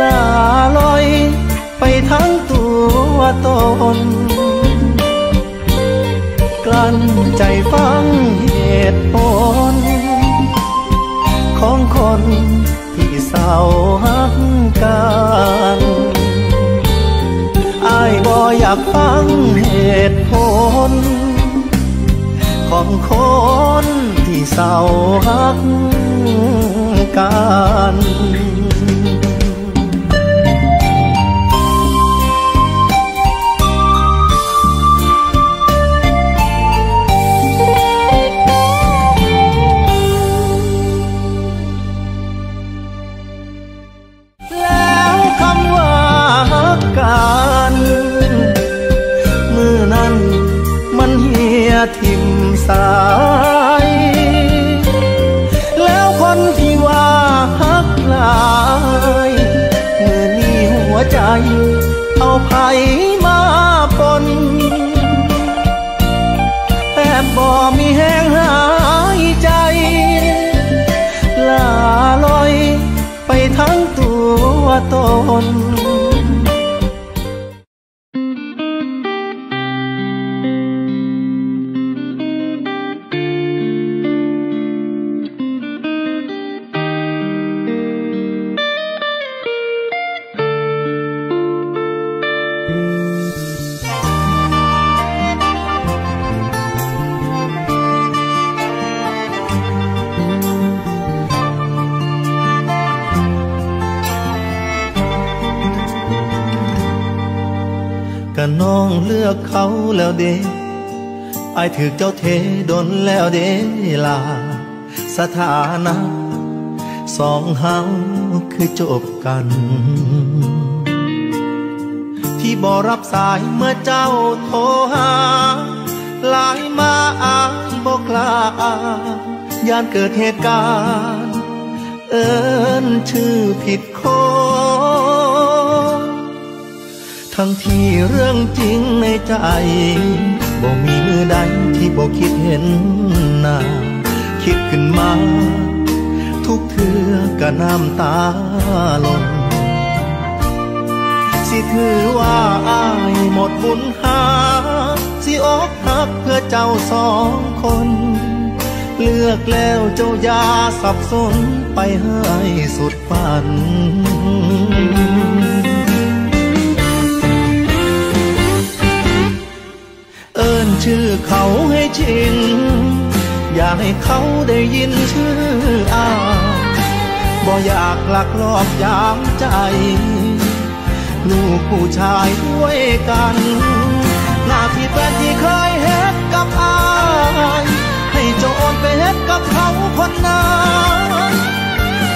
ลาลอยไปทั้งตัวตน ปันใจฟังเหตุผล ของคนที่เศร้าฮักกันอายบ่อยากฟังเหตุผล ของคนที่เศร้าฮักกัน แล้วเด้ไอถือเจ้าเทดนแล้วเด้ลา สถานะ สองเฮาคือจบกัน ที่บ่รับสายเมื่อเจ้าโทรหาหลายมาอายบ่กล้ายานเกิดเหตุการณ์ เอิ้นชื่อผิด ทั้งที่เรื่องจริงในใจบ่มีมือใดที่บ่คิดเห็นหน้า คิดขึ้นมา ทุกเทือก็น้ำตาลงสิถือว่าอายหมดบุญหา สิอกหักเพื่อเจ้าสองคน เลือกแล้วเจ้ายาสับสนไปให้สุดฝัน เขาให้ชินอยากให้เขาได้ยินชื่ออาบ่อยากหลักลอบยามใจ ลูกผู้ชายด้วยกัน หน้าที่แฟนที่เคยเฮ็ดกับอายให้เจ้าโอนไปเฮ็ดกับเขาคนนั้น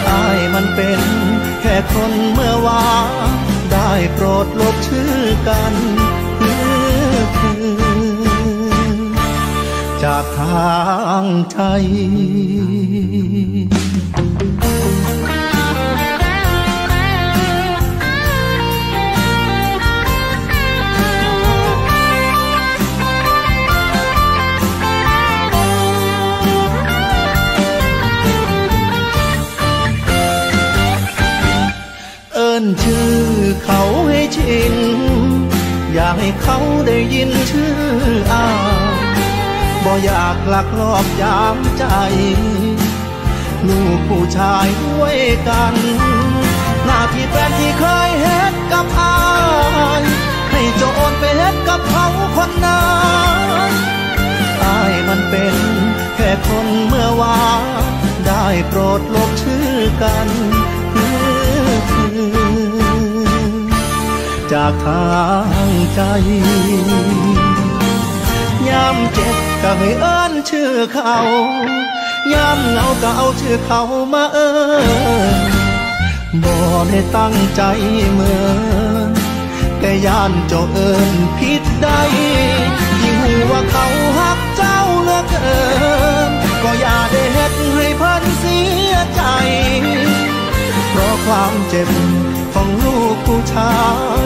อายมันเป็นแค่คนเมื่อวานได้โปรดลบชื่อกัน จากทางใจเอินชื่อเขาให้ชิน อยากให้เขาได้ยินชื่ออา บ่อยากลักลอบยามใจ ลูกผู้ชายด้วยกัน หน้าที่แฟนที่เคยเฮ็ดกับอายให้โจาโอนไปเฮ็ดกับเขาคนนั้นอายมันเป็นแค่คนเมื่อวานได้โปรดลบชื่อกันจากทางใจ ยามเจ็บ ก็ให้เอิ้นชื่อเขายามเหงาก็เอาชื่อเขามาเอิ้นบ่ได้ตั้งใจเหมือนแต่ย่านเจ้าเอิ้นผิดใดยิ่งหูว่าเขาหักเจ้าเหลือเกิน ก็อย่าได้เฮ็ดให้เพิ่นเสียใจ เพราะความเจ็บของลูกผู้ชา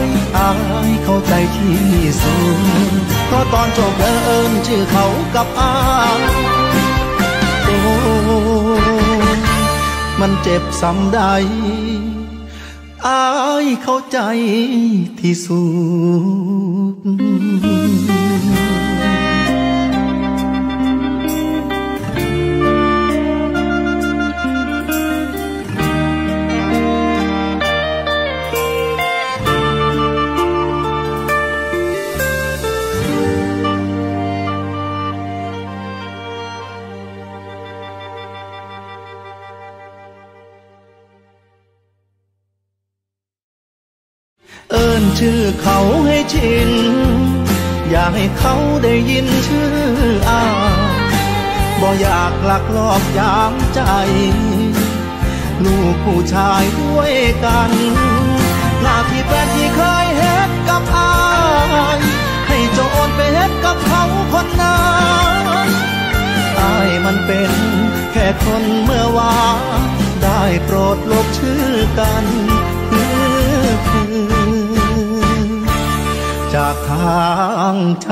ยอายเข้าใจที่สุดเพราะตอนจบเอิญชื่อเขากับอายโอ้มันเจ็บซ้ำใดอายเข้าใจที่สุด อิ้นชื่อเขาให้ชิน อยากให้เขาได้ยินชื่ออาบ่อยากหลักลอบยามใจ ลูกผู้ชายด้วยกัน หน้าที่แฟนที่เคยเฮ็ดกับอายให้โจาโอนไปเฮ็ดกับเขาคนนั้นอายมันเป็นแค่คนเมื่อวานได้โปรดลบชื่อกัน จากทางใจ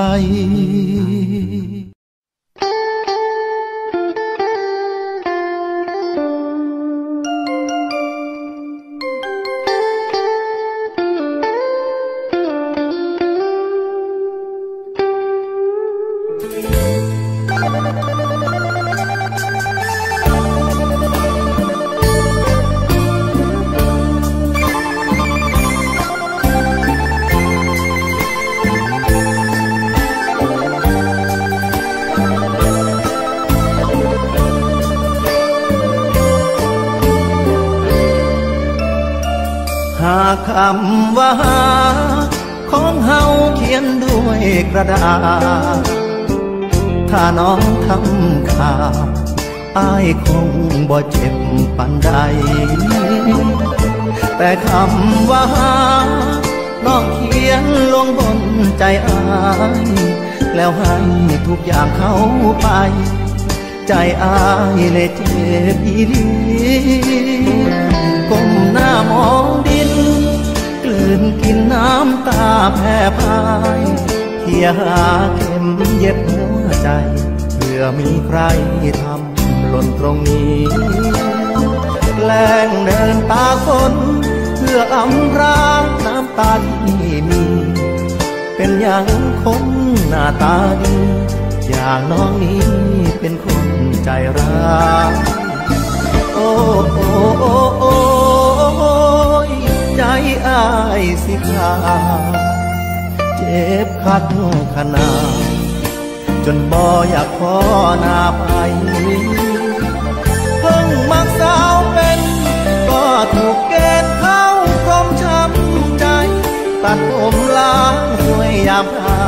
คำว่า ของเฮาเขียนด้วยกระดาษ ถ้าน้องทำข่าวอายคงบ่เจ็บปันใด แต่คำว่า น้องเขียนลงบนใจอาย แล้วให้ทุกอย่างเขาไป ใจอายเลยเจ็บอีลีก้มหน้ามองด นกลืนกินน้ำตาแผ่พายเทียหาเข็มเย็บหัวใจเพื่อมีใครทำหล่นตรงนี้แกล้งเดินตาคนเพื่ออำรางน้ำตาที่มี เป็นอย่างคนหน้าตาดี อย่างน้องนี้เป็นคนใจร้ายโอ้โอ้โอ้ อายสิขาเจ็บคักขนาดจนบ่อยากขอหน้าไปเพิ่งมักสาวเป็น ก็ถูกเกณฑ์เข้ากรมช้ำใจ ตัดผมล้างสวยยามพา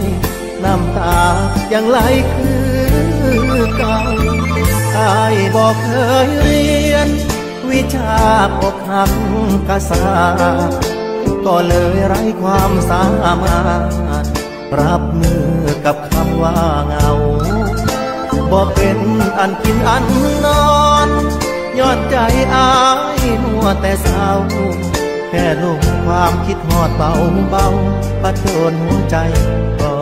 ยน้ำตายังไหลคือเก่าอายบอกเคยเรียน วิชาอกหักกษาก็เลยไร้ความสามารถรับมือกับคำว่าเงาบอกเป็นอันกินอันนอนยอดใจอายหัวแต่เศร้าแค่ลงความคิดหอดเบาเบาปัดโดนหัวใจก็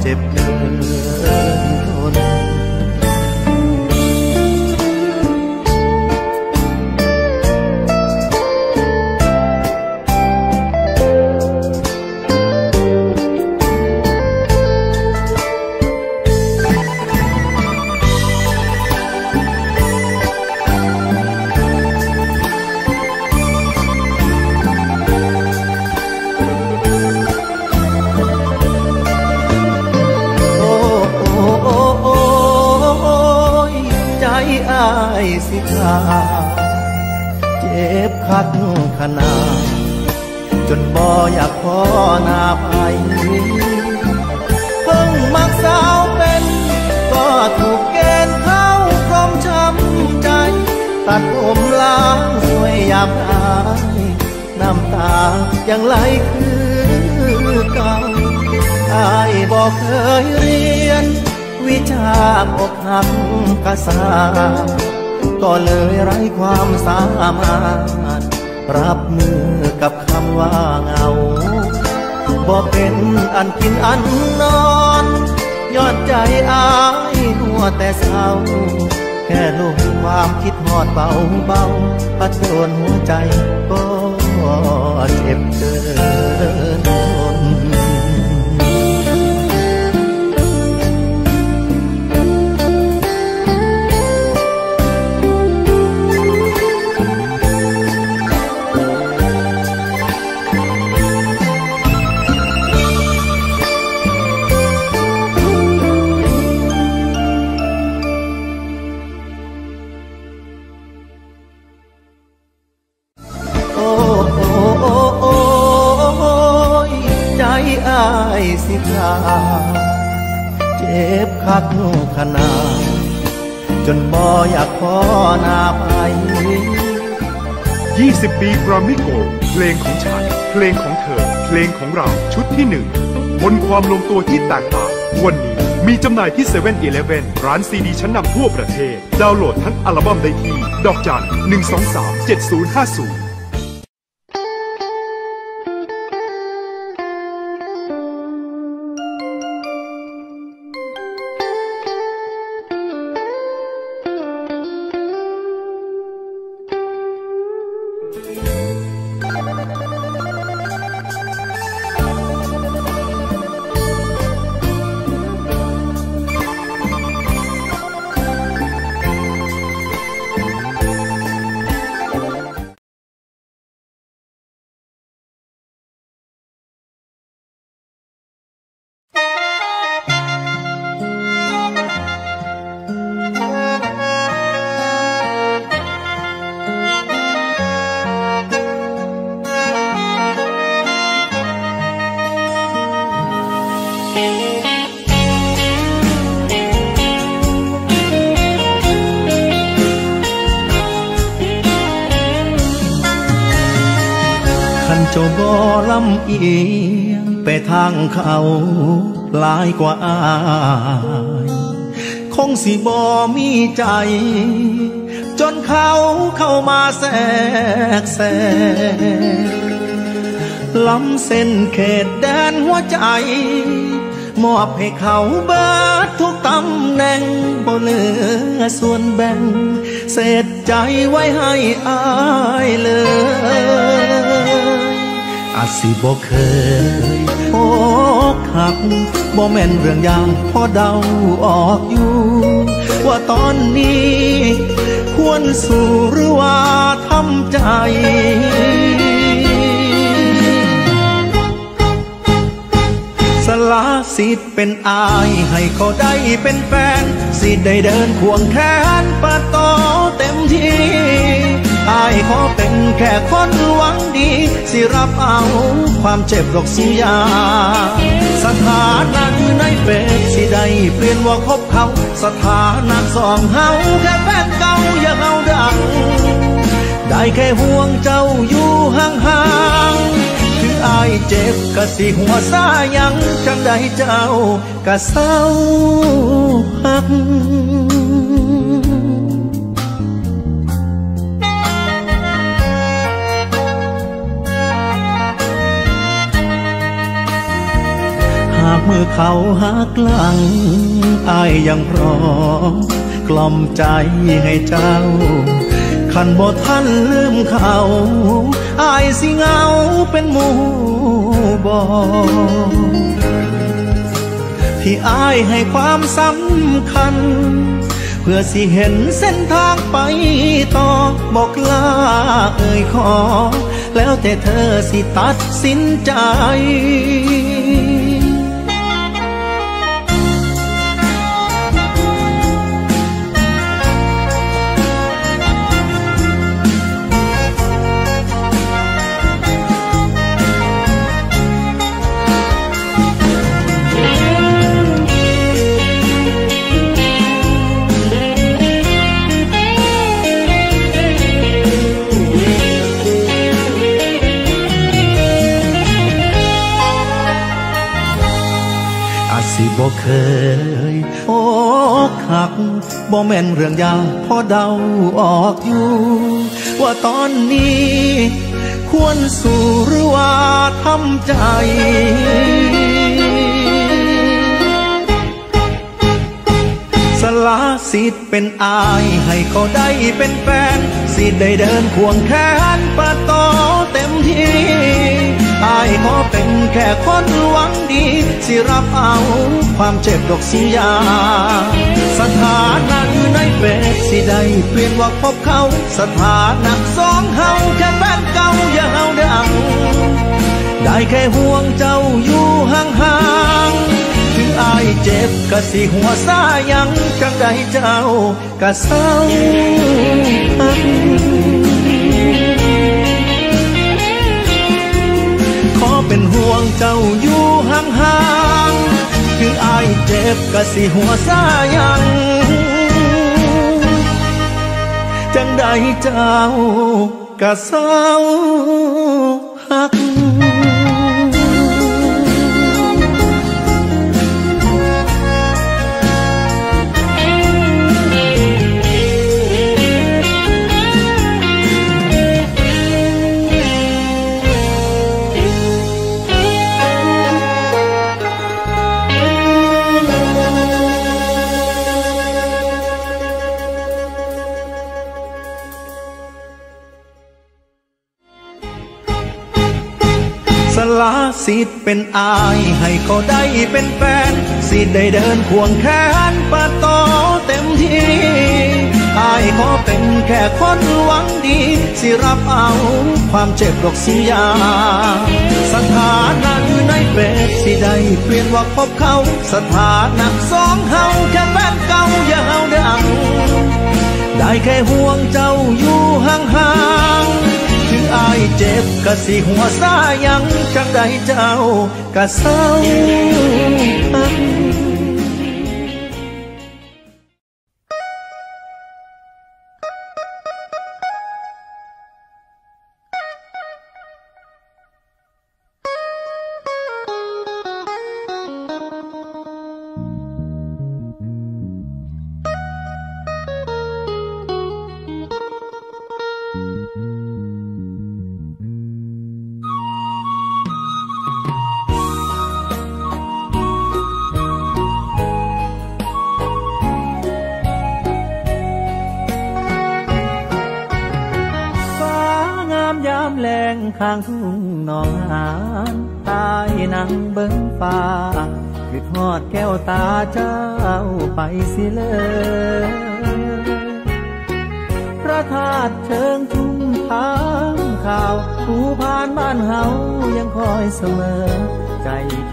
เจ็บเกิน ยังไหลคือเก่าอายบอกเคยเรียน วิชาอกหักกษาก็เลยไร้ความสามารถ รับมือกับคำว่าเงาบอกเป็นอันกินอันนอนยอดใจอายหัวแต่เศร้า แค่ลงความคิดหอดเบาเบาปัดโดนหัวใจก็ เจ็บเกิน 20ปีกรามิโกเพลงของฉัน เพลงของเธอ เพลงของเรา ชุดที่หนึ่งบนความลงตัวที่แตกต่าง วันนี้มีจำหน่ายที่7 e เ e ่ e อร้านซีดีชั้นนำทั่วประเทศ ดาวน์โหลดทั้งอัลบั้มได้ที่ ดอกจัน 123 เขาหลายกว่าอายคงสิบ่มีใจ จนเขาเข้ามาแทรกแซงล้ำเส้นเขตแดนหัวใจ มอบให้เขาเบิดทุกตำแหน่งบ่เหลือส่วนแบ่ง เศษใจไว้ให้อายเลยอาจสิบ่เคย อกหักบ่แม่นเรื่องยากพอเดาออกอยู่ ว่าตอนนี้ ควรสู้หรือว่าทำใจสละสิทธิ์เป็นอายให้เขาได้เป็นแฟน สิได้เดินควงแขนปะต่อเต็มที่ อายขอเป็นแค่คนหวังดี สิรับเอาความเจ็บดอกสุยา สถานะในเฟซสิได้เปลี่ยนว่าคบเขา สถานะสองเฮาแค่แฟนเก่าอย่าเฮาดัง ได้แค่ห่วงเจ้าอยู่ห่างๆถึงอายเจ็บกะสิหัวซายังจังได้เจ้ากะเศร้าหักากมือเขาหักหลังอายยังพร้อมกล่อมใจให้เจ้า ขันบ่ทันลืมเขาอายสิเงาเป็นหมู่บอที่อายให้ความสำคัญ เพื่อสิเห็นเส้นทางไปต่อบอกลาเอ่ยขอ แล้วแต่เธอสิตัดสินใจ บ่เคยอกหักบ่แม่นเรื่องยากพอเดาออกอยู่ ว่าตอนนี้ ควรสู้หรือว่าทำใจสละสิทธิ์เป็นอายให้เขาได้เป็นแฟน สิทธิ์ได้เดินควงแขนปะต่อเต็มที่ อายขอเป็นแค่คนหวังดี สิรับเอาความเจ็บดอกสิยา สถานะอยู่ในเฟซสิได้เปลี่ยนว่าพบเขา สถานะสองเฮาแค่แฟนเก่าอย่าเฮาดังได้แค่ห่วงเจ้าอยู่ห่างๆถึงอายเจ็บกะสิหัวซายังจังได้เจ้ากะเศร้าหักขอเป็น ห่วงเจ้าอยู่ห่างๆถึงอายเจ็บกะสิหัวซายังจังใดเจ้ากะเศร้าหัก เป็นอายให้เขาได้เป็นแฟน สิได้เดินควงแขนปะต่อเต็มที่อายขอเป็นแค่คนหวังดี สิรับเอาความเจ็บดอกสิยา สถานะอยู่ในเฟซสิได้เปลี่ยนว่าพบเขา สถานะสองเฮาแค่แฟนเก่าอย่าเฮาเดังได้แค่ห่วงเจ้าอยู่ห่างๆถึง อายเจ็บกะสิหัวซายังจังได้เจ้ากะเศร้า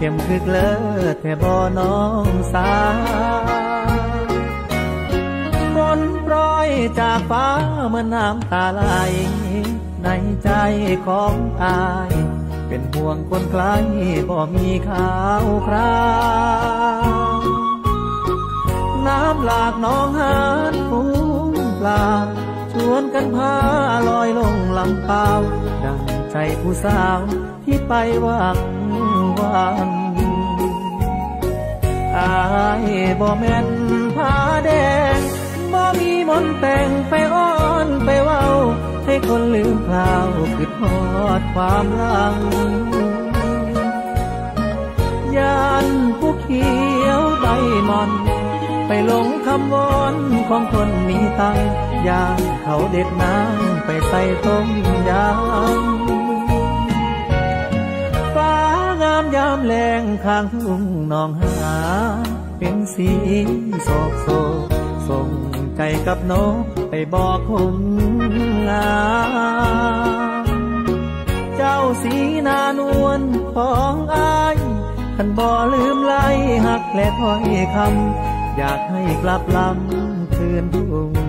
เข้มคึกเลิศแต่บ่น้องสาฝนโปรยจากฟ้าเมื่อน้ำตาไหลในใจของอาย เป็นห่วงคนไกลบ่มีข่าวคราวน้ำหลากน้องหานฟูงปลาชวนกันพาลอยลงลำเปล่าดังใจผู้สาวที่ไปวัง วันอายบ่แม่นผ้าแดงบ่มีมนแต่งไปอ้อนไปเว้า ให้คนลืมคราวคือทอดความหลังยานผู้เขียวใบมอน ไปหลงคำวอนของคนมีตังยานเขาเด็ดน้ำไปใส่ต้มยำามยามแรงข้างทุ่งหนองหา เป็นสีโศกโศกส่งใจกับนกไปบอกคนงามเจ้าสีนานวลของอายขันบ่ลืมไล่หักและถ้อยคำอยากให้กลับลำคืนทุ่ง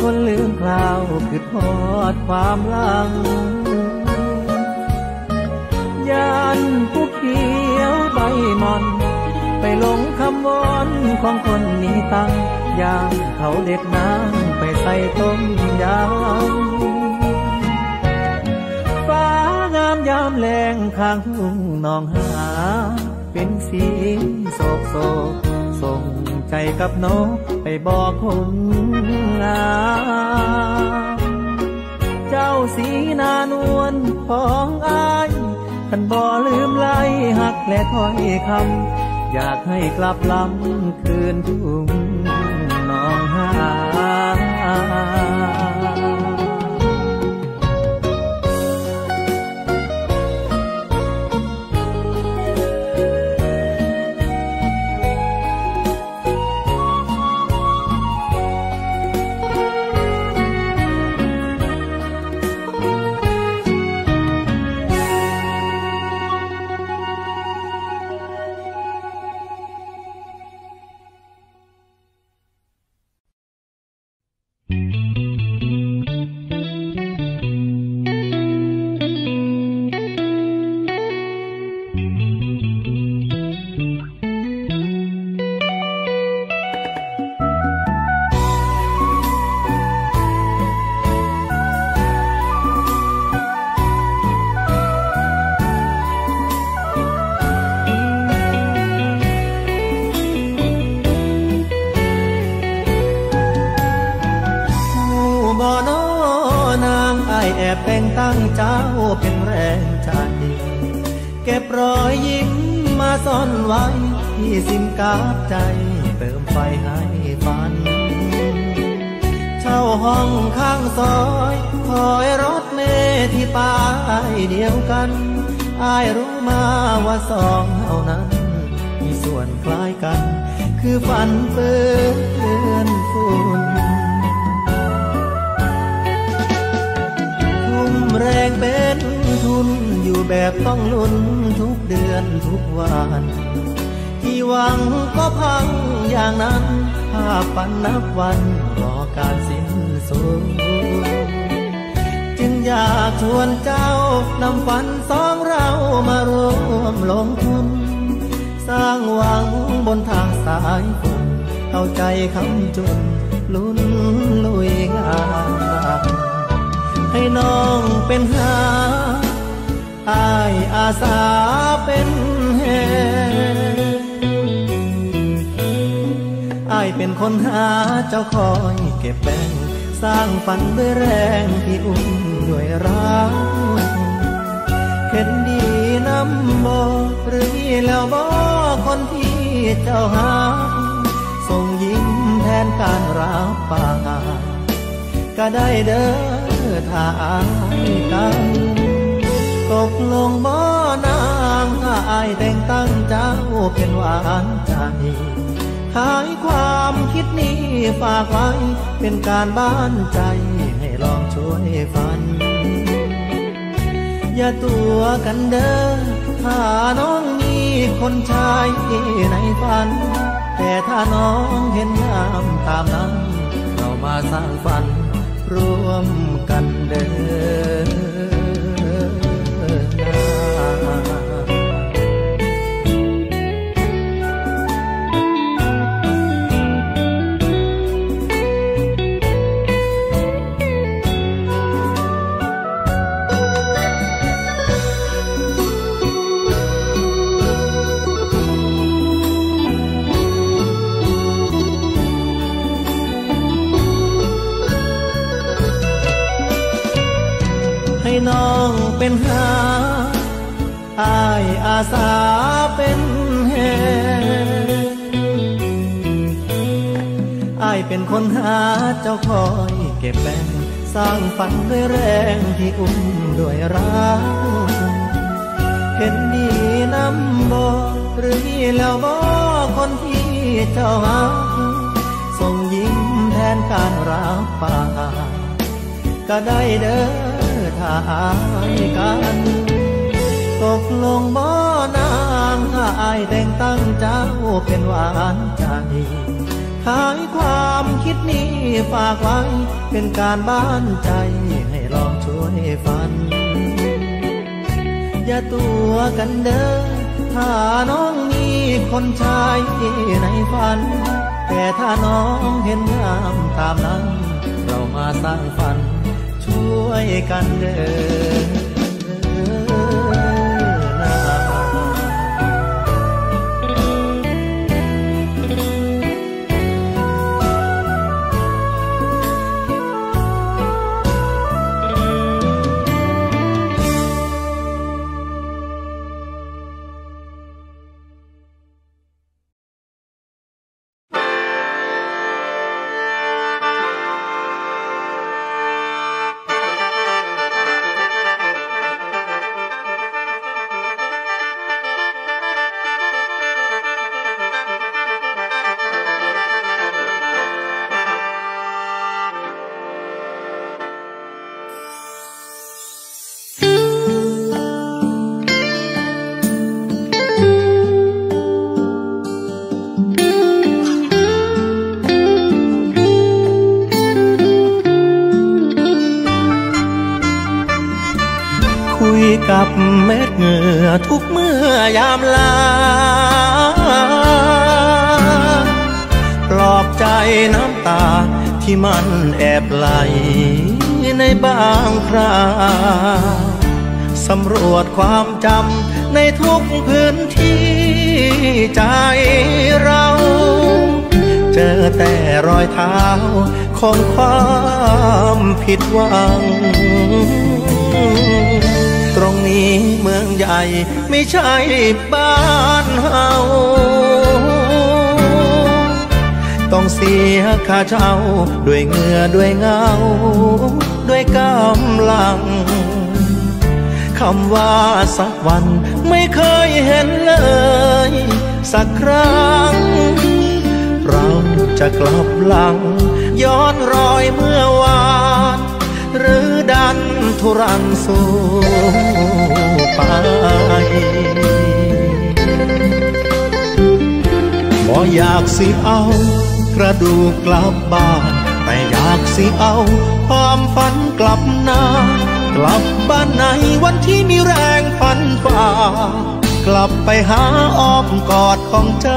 คนลืมคราวคือทอดความหลังยานผู้เขียวใบมอน ไปหลงคำวอนของคนมีตังยามเขาเด็ดน้ำไปใส่ต้มยำฟ้างามยามแรงข้างทุ่งนองหา เป็นสีโศกโศก ส่งใจกับนกไปบอกคนงามเจ้าสีนานวลของอายขันบ่ลืมไล่หักและถ้อยคำอยากให้กลับลำคืนทุ่ง แอบแต่งตั้งเจ้าเป็นแรงใจ เก็บรอยยิ้มมาซ่อนไว้ที่สิมกาบใจ เติมไฟให้ฝัน เช่าห้องข้างซอยคอยรถเมล์ที่ป้ายเดียวกันอายรู้มาว่าสองเท่านั้น มีส่วนคล้ายกัน คือฝันเปื้อนฝุ่น แรงเป็นทุนอยู่แบบต้องลุ้นทุกเดือนทุกวันที่หวังก็พังอย่างนั้นภาพฝันนับวันรอการสิ้นสุดจึงอยากชวนเจ้านำฝันสองเรามารวมลงทุน สร้างหวังบนทางสายฝนเอาใจคำจนลุ้นลุยงาน ให้น้องเป็นหาอายอาสาเป็นแหอายเป็นคนหาเจ้าคอยเก็บแบ่งสร้างฝันด้วยแรงที่อุ้มด้วยรักเห็นดีน้ำบ่หรือแล้วบ่คนที่เจ้าหาส่งยิ้มแทนการรับปากก็ได้เด้อ ถ้ายกันตกลงบ่นางอายแต่งตั้งเจ้าเป็นหวานใจขายความคิดนี้ฝากไว้ เป็นการบ้านใจให้ลองช่วยฝัน อย่าตัวกันเด้อถ้าน้องมีคนชายในฝัน แต่ถ้าน้องเห็นงามตามนั้น เรามาสร้างฝัน ร่วมกันเด้อ เป็นหาอายอาสาเป็นแหอายเป็นคนหาเจ้าคอยเก็บแบ่งสร้างฝันด้วยแรงที่อุ้มด้วยรักเห็นดีน้ำบ่หรือแล้วบ่คนที่เจ้าหาส่งยิ้มแทนการรับปากก็ได้เด้อายกัน ตกลงบ่นางถ้าอายแต่งตั้งเจ้าเป็นหวานใจ ขายความคิดนี้ฝากไว้ เป็นการบ้านใจให้ลองช่วยฝัน อย่าตัวกันเด้อถ้าน้องมีคนชายในฝัน แต่ถ้าน้องเห็นงามตามนั้น เรามาสร้างฝัน วยกันเดิน ที่มันแอบไหลในบางคราสำรวจความจำในทุกพื้นที่ใจเรา เจอแต่รอยเท้าของความผิดหวัง ตรงนี้เมืองใหญ่ไม่ใช่บ้านเฮา ต้องเสียค่าเช่าด้วยเหงื่อด้วยเงา ด้วยกำลังคำว่าสักวันไม่เคยเห็นเลย สักครั้ง เราจะกลับหลัง ย้อนรอยเมื่อวาน หรือดันทุรังสู้ไปบ่อยากสิเอา กระดูกกลับบ้าน แต่อยากสิเอาความฝันกลับนากลับบ้านในวันที่มีแรงฝันฝ่ากลับไปหาอ้อมกอดของใจ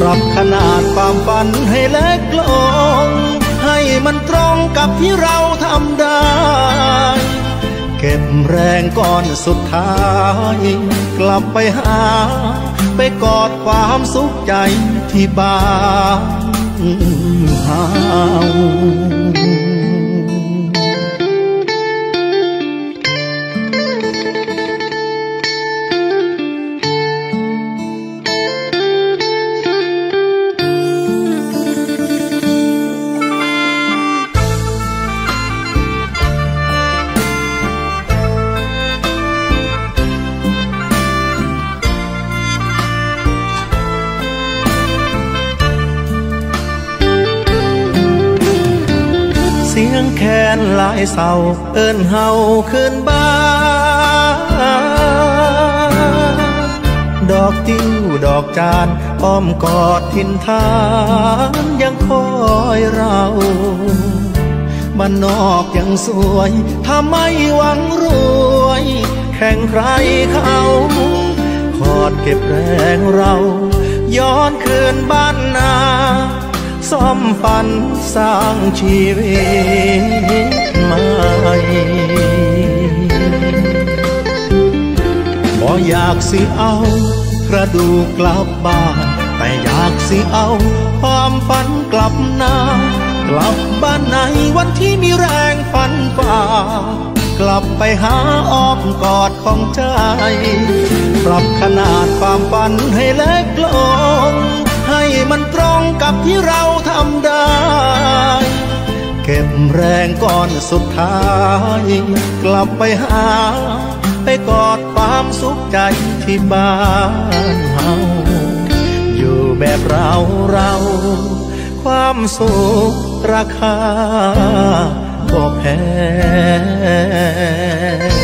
ปรับขนาดความฝันให้เล็กลง ให้มันตรงกับที่เราทำได้ เก็บแรงก่อนสุดท้าย กลับไปหา ไปกอดความสุขใจ ที่บ้านเฮาายเศร้าเอิ้นเฮาขึ้นบ้าน ดอกติ้วดอกจานอ้อมกอดทินทานยังคอยเราบ้านนอกยังสวยถ้าไม่หวังรวย แข่งใครเขาขอดเก็บแรงเรา ย้อนคืนบ้านนาซ่อมฝันสร้างชีวิต หม่บ่อยากสิเอากระดูกกลับบ้าน แต่อยากสิเอาความฝันกลับนากลับบ้านในวันที่มีแรงฝันฝ่ากลับไปหาอ้อมกอดของใจ ปรับขนาดความฝันให้เล็กลง ให้มันตรงกับที่เราทำได้ ก็บแรงก่อนสุดท้าย กลับไปหา ไปกอดความสุขใจที่บ้านเฮาอยู่แบบเราเรา ความสุขราคาก็แพง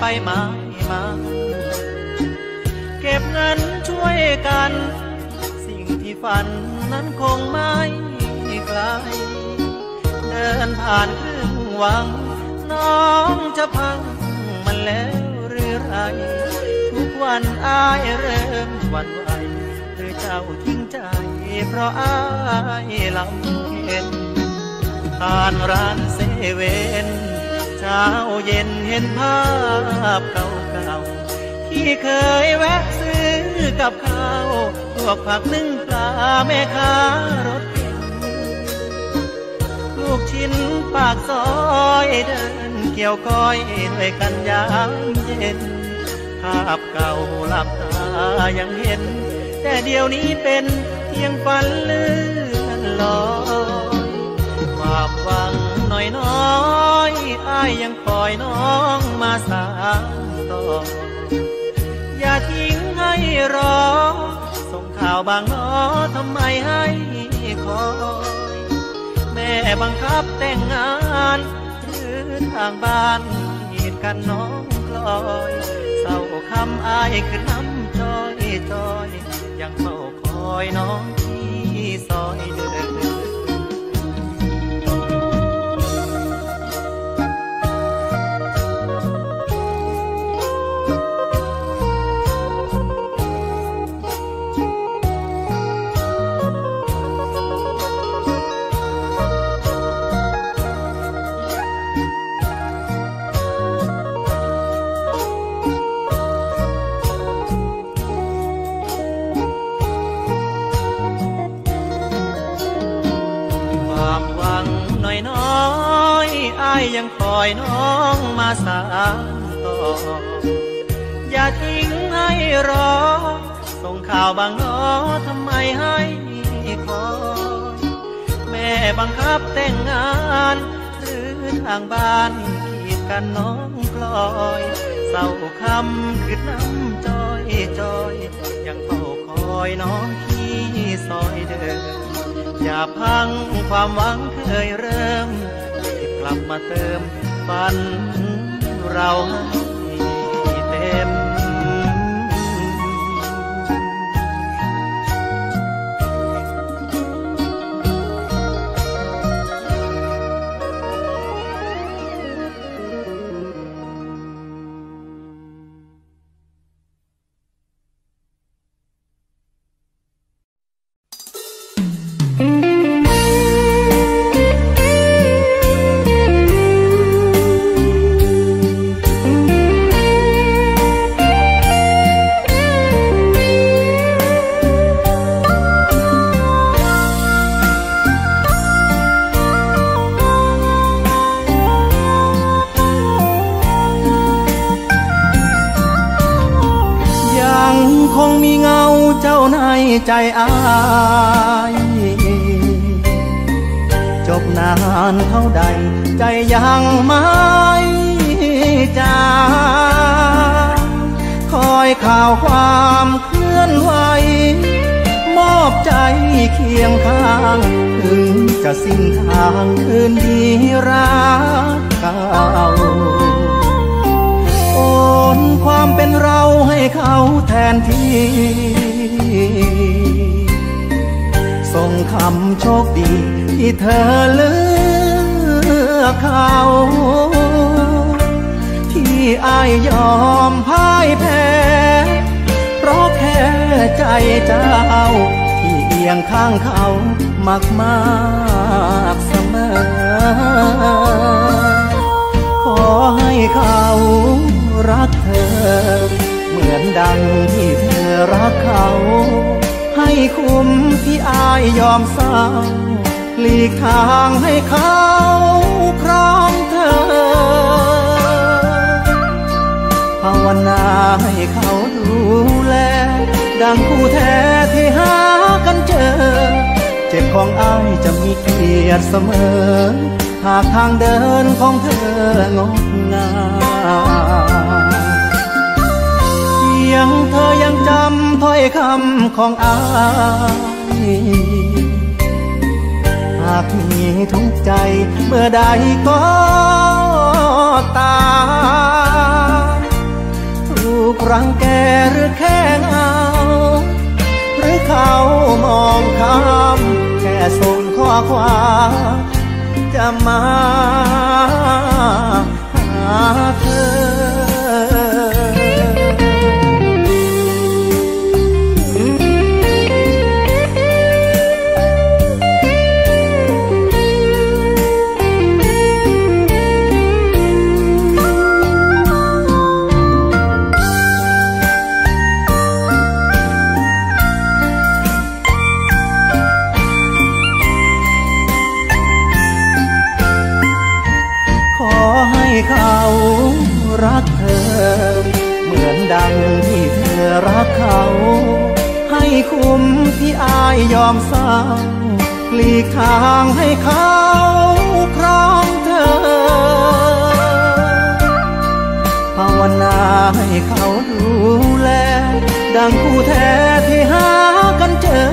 ไปมามา เก็บเงินช่วยกัน สิ่งที่ฝันนั้นคงไม่ไกล เดินผ่านครึ่งวัง น้องจะพังมันแล้วหรือไร ทุกวันอายเริ่มวันไหวหรือเจ้าทิ้งใจ เพราะอายลำเค็นผ่านร้านเซเว่น เช้าเย็นเห็นภาพเก่าๆที่เคยแวะซื้อกับข้าวพวกผักนึ่งปลาแม่ค้ารถเก๋งลูกชิ้นปากซอยเดินเกี่ยวก้อยด้วยกันยามเย็น ภาพเก่าหลับตายังเห็น แต่เดี๋ยวนี้เป็นเพียงฝันเลื่อนลอยความหวัง น้อยน้อยอายยังปล่อยน้องมาสามต่อ อย่าทิ้งให้รอ ส่งข่าวบางน้อทำไมให้คอยแม่บังคับแต่งงานหรือทางบ้านกีดกันน้องกลอยเศร้าคำอายคือน้ำจอยจอย ยังเฝ้าคอยน้องที่ซอยเดิน ยังคอยน้องมาสานต่อ อย่าทิ้งให้รอ ส่งข่าวบางน้อทำไมให้คอยแม่บังคับแต่งงาน หรือทางบ้านกีดกันน้องกลอยเศร้าคำคือน้ำจอยจอย ยังเฝ้าคอยน้องที่ซอยเดิมอย่าพังความหวังเคยเริ่ม ลับมาเติมฝันเรา ใจอายจบนานเท่าใด ใจยังไม่จางคอยข่าวความเคลื่อนไหว มอบใจเคียงข้าง ถึงจะสิ้นทางคืนดีรักเก่าโอนความเป็นเราให้เขาแทนที่ คำโชคดี ที่เธอเลือกเขา ที่อายยอมพ่ายแพ้ เพราะแค่ใจเจ้า ที่เอียงข้างเขามากมากเสมอ ขอให้เขารักเธอ เหมือนดังที่เธอรักเขา ให้คุ้มที่อายยอมเศร้าหลีกทางให้เขาครองเธอ ภาวนาให้เขาดูแล ดังคู่แท้ที่หากันเจอ เจ็บของอายจะมีเกียรติเสมอ หากทางเดินของเธองดงาม ยงเธอยังจำถ้อยคำของอายหากมีทุกใจเมื่อใดก็ตามถูกรังแกหรือแค่เหงาหรือเขามองข้ามแค่ส่งข้อความจะมาหาเธข ที่ยอมสร้างหลีกทางให้เขาครองเธอ ภาวนาให้เขาดูแล ดังคู่แท้ที่หากันเจอ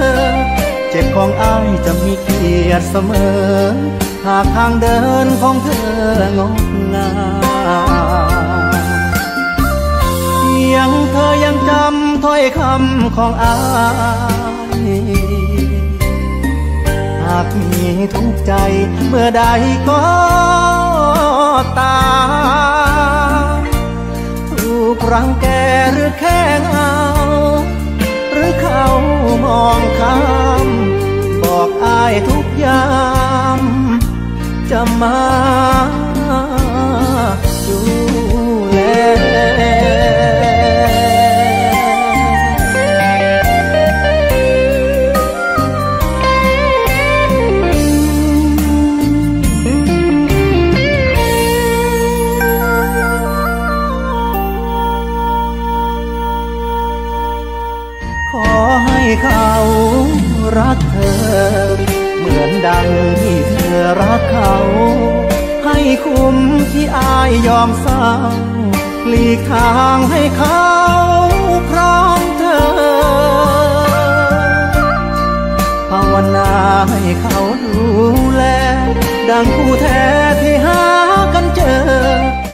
เจ็บของอายจะมีเกียรติเสมอ หากทางเดินของเธองดงามเพียงเธอยังจำถ้อยคำของอาย หากมีทุกใจเมื่อใดก็ตามถูกรังแกหรือแค่เงาหรือเขามองข้ามบอกอายทุกยามจะมา ดังที่เธอรักเขา ให้คุ้มที่อายยอมสร้าหลีกทางให้เขาพร้อมเธอ ภาวนาให้เขาดูแล ดังคู่แท้ที่หากันเจอ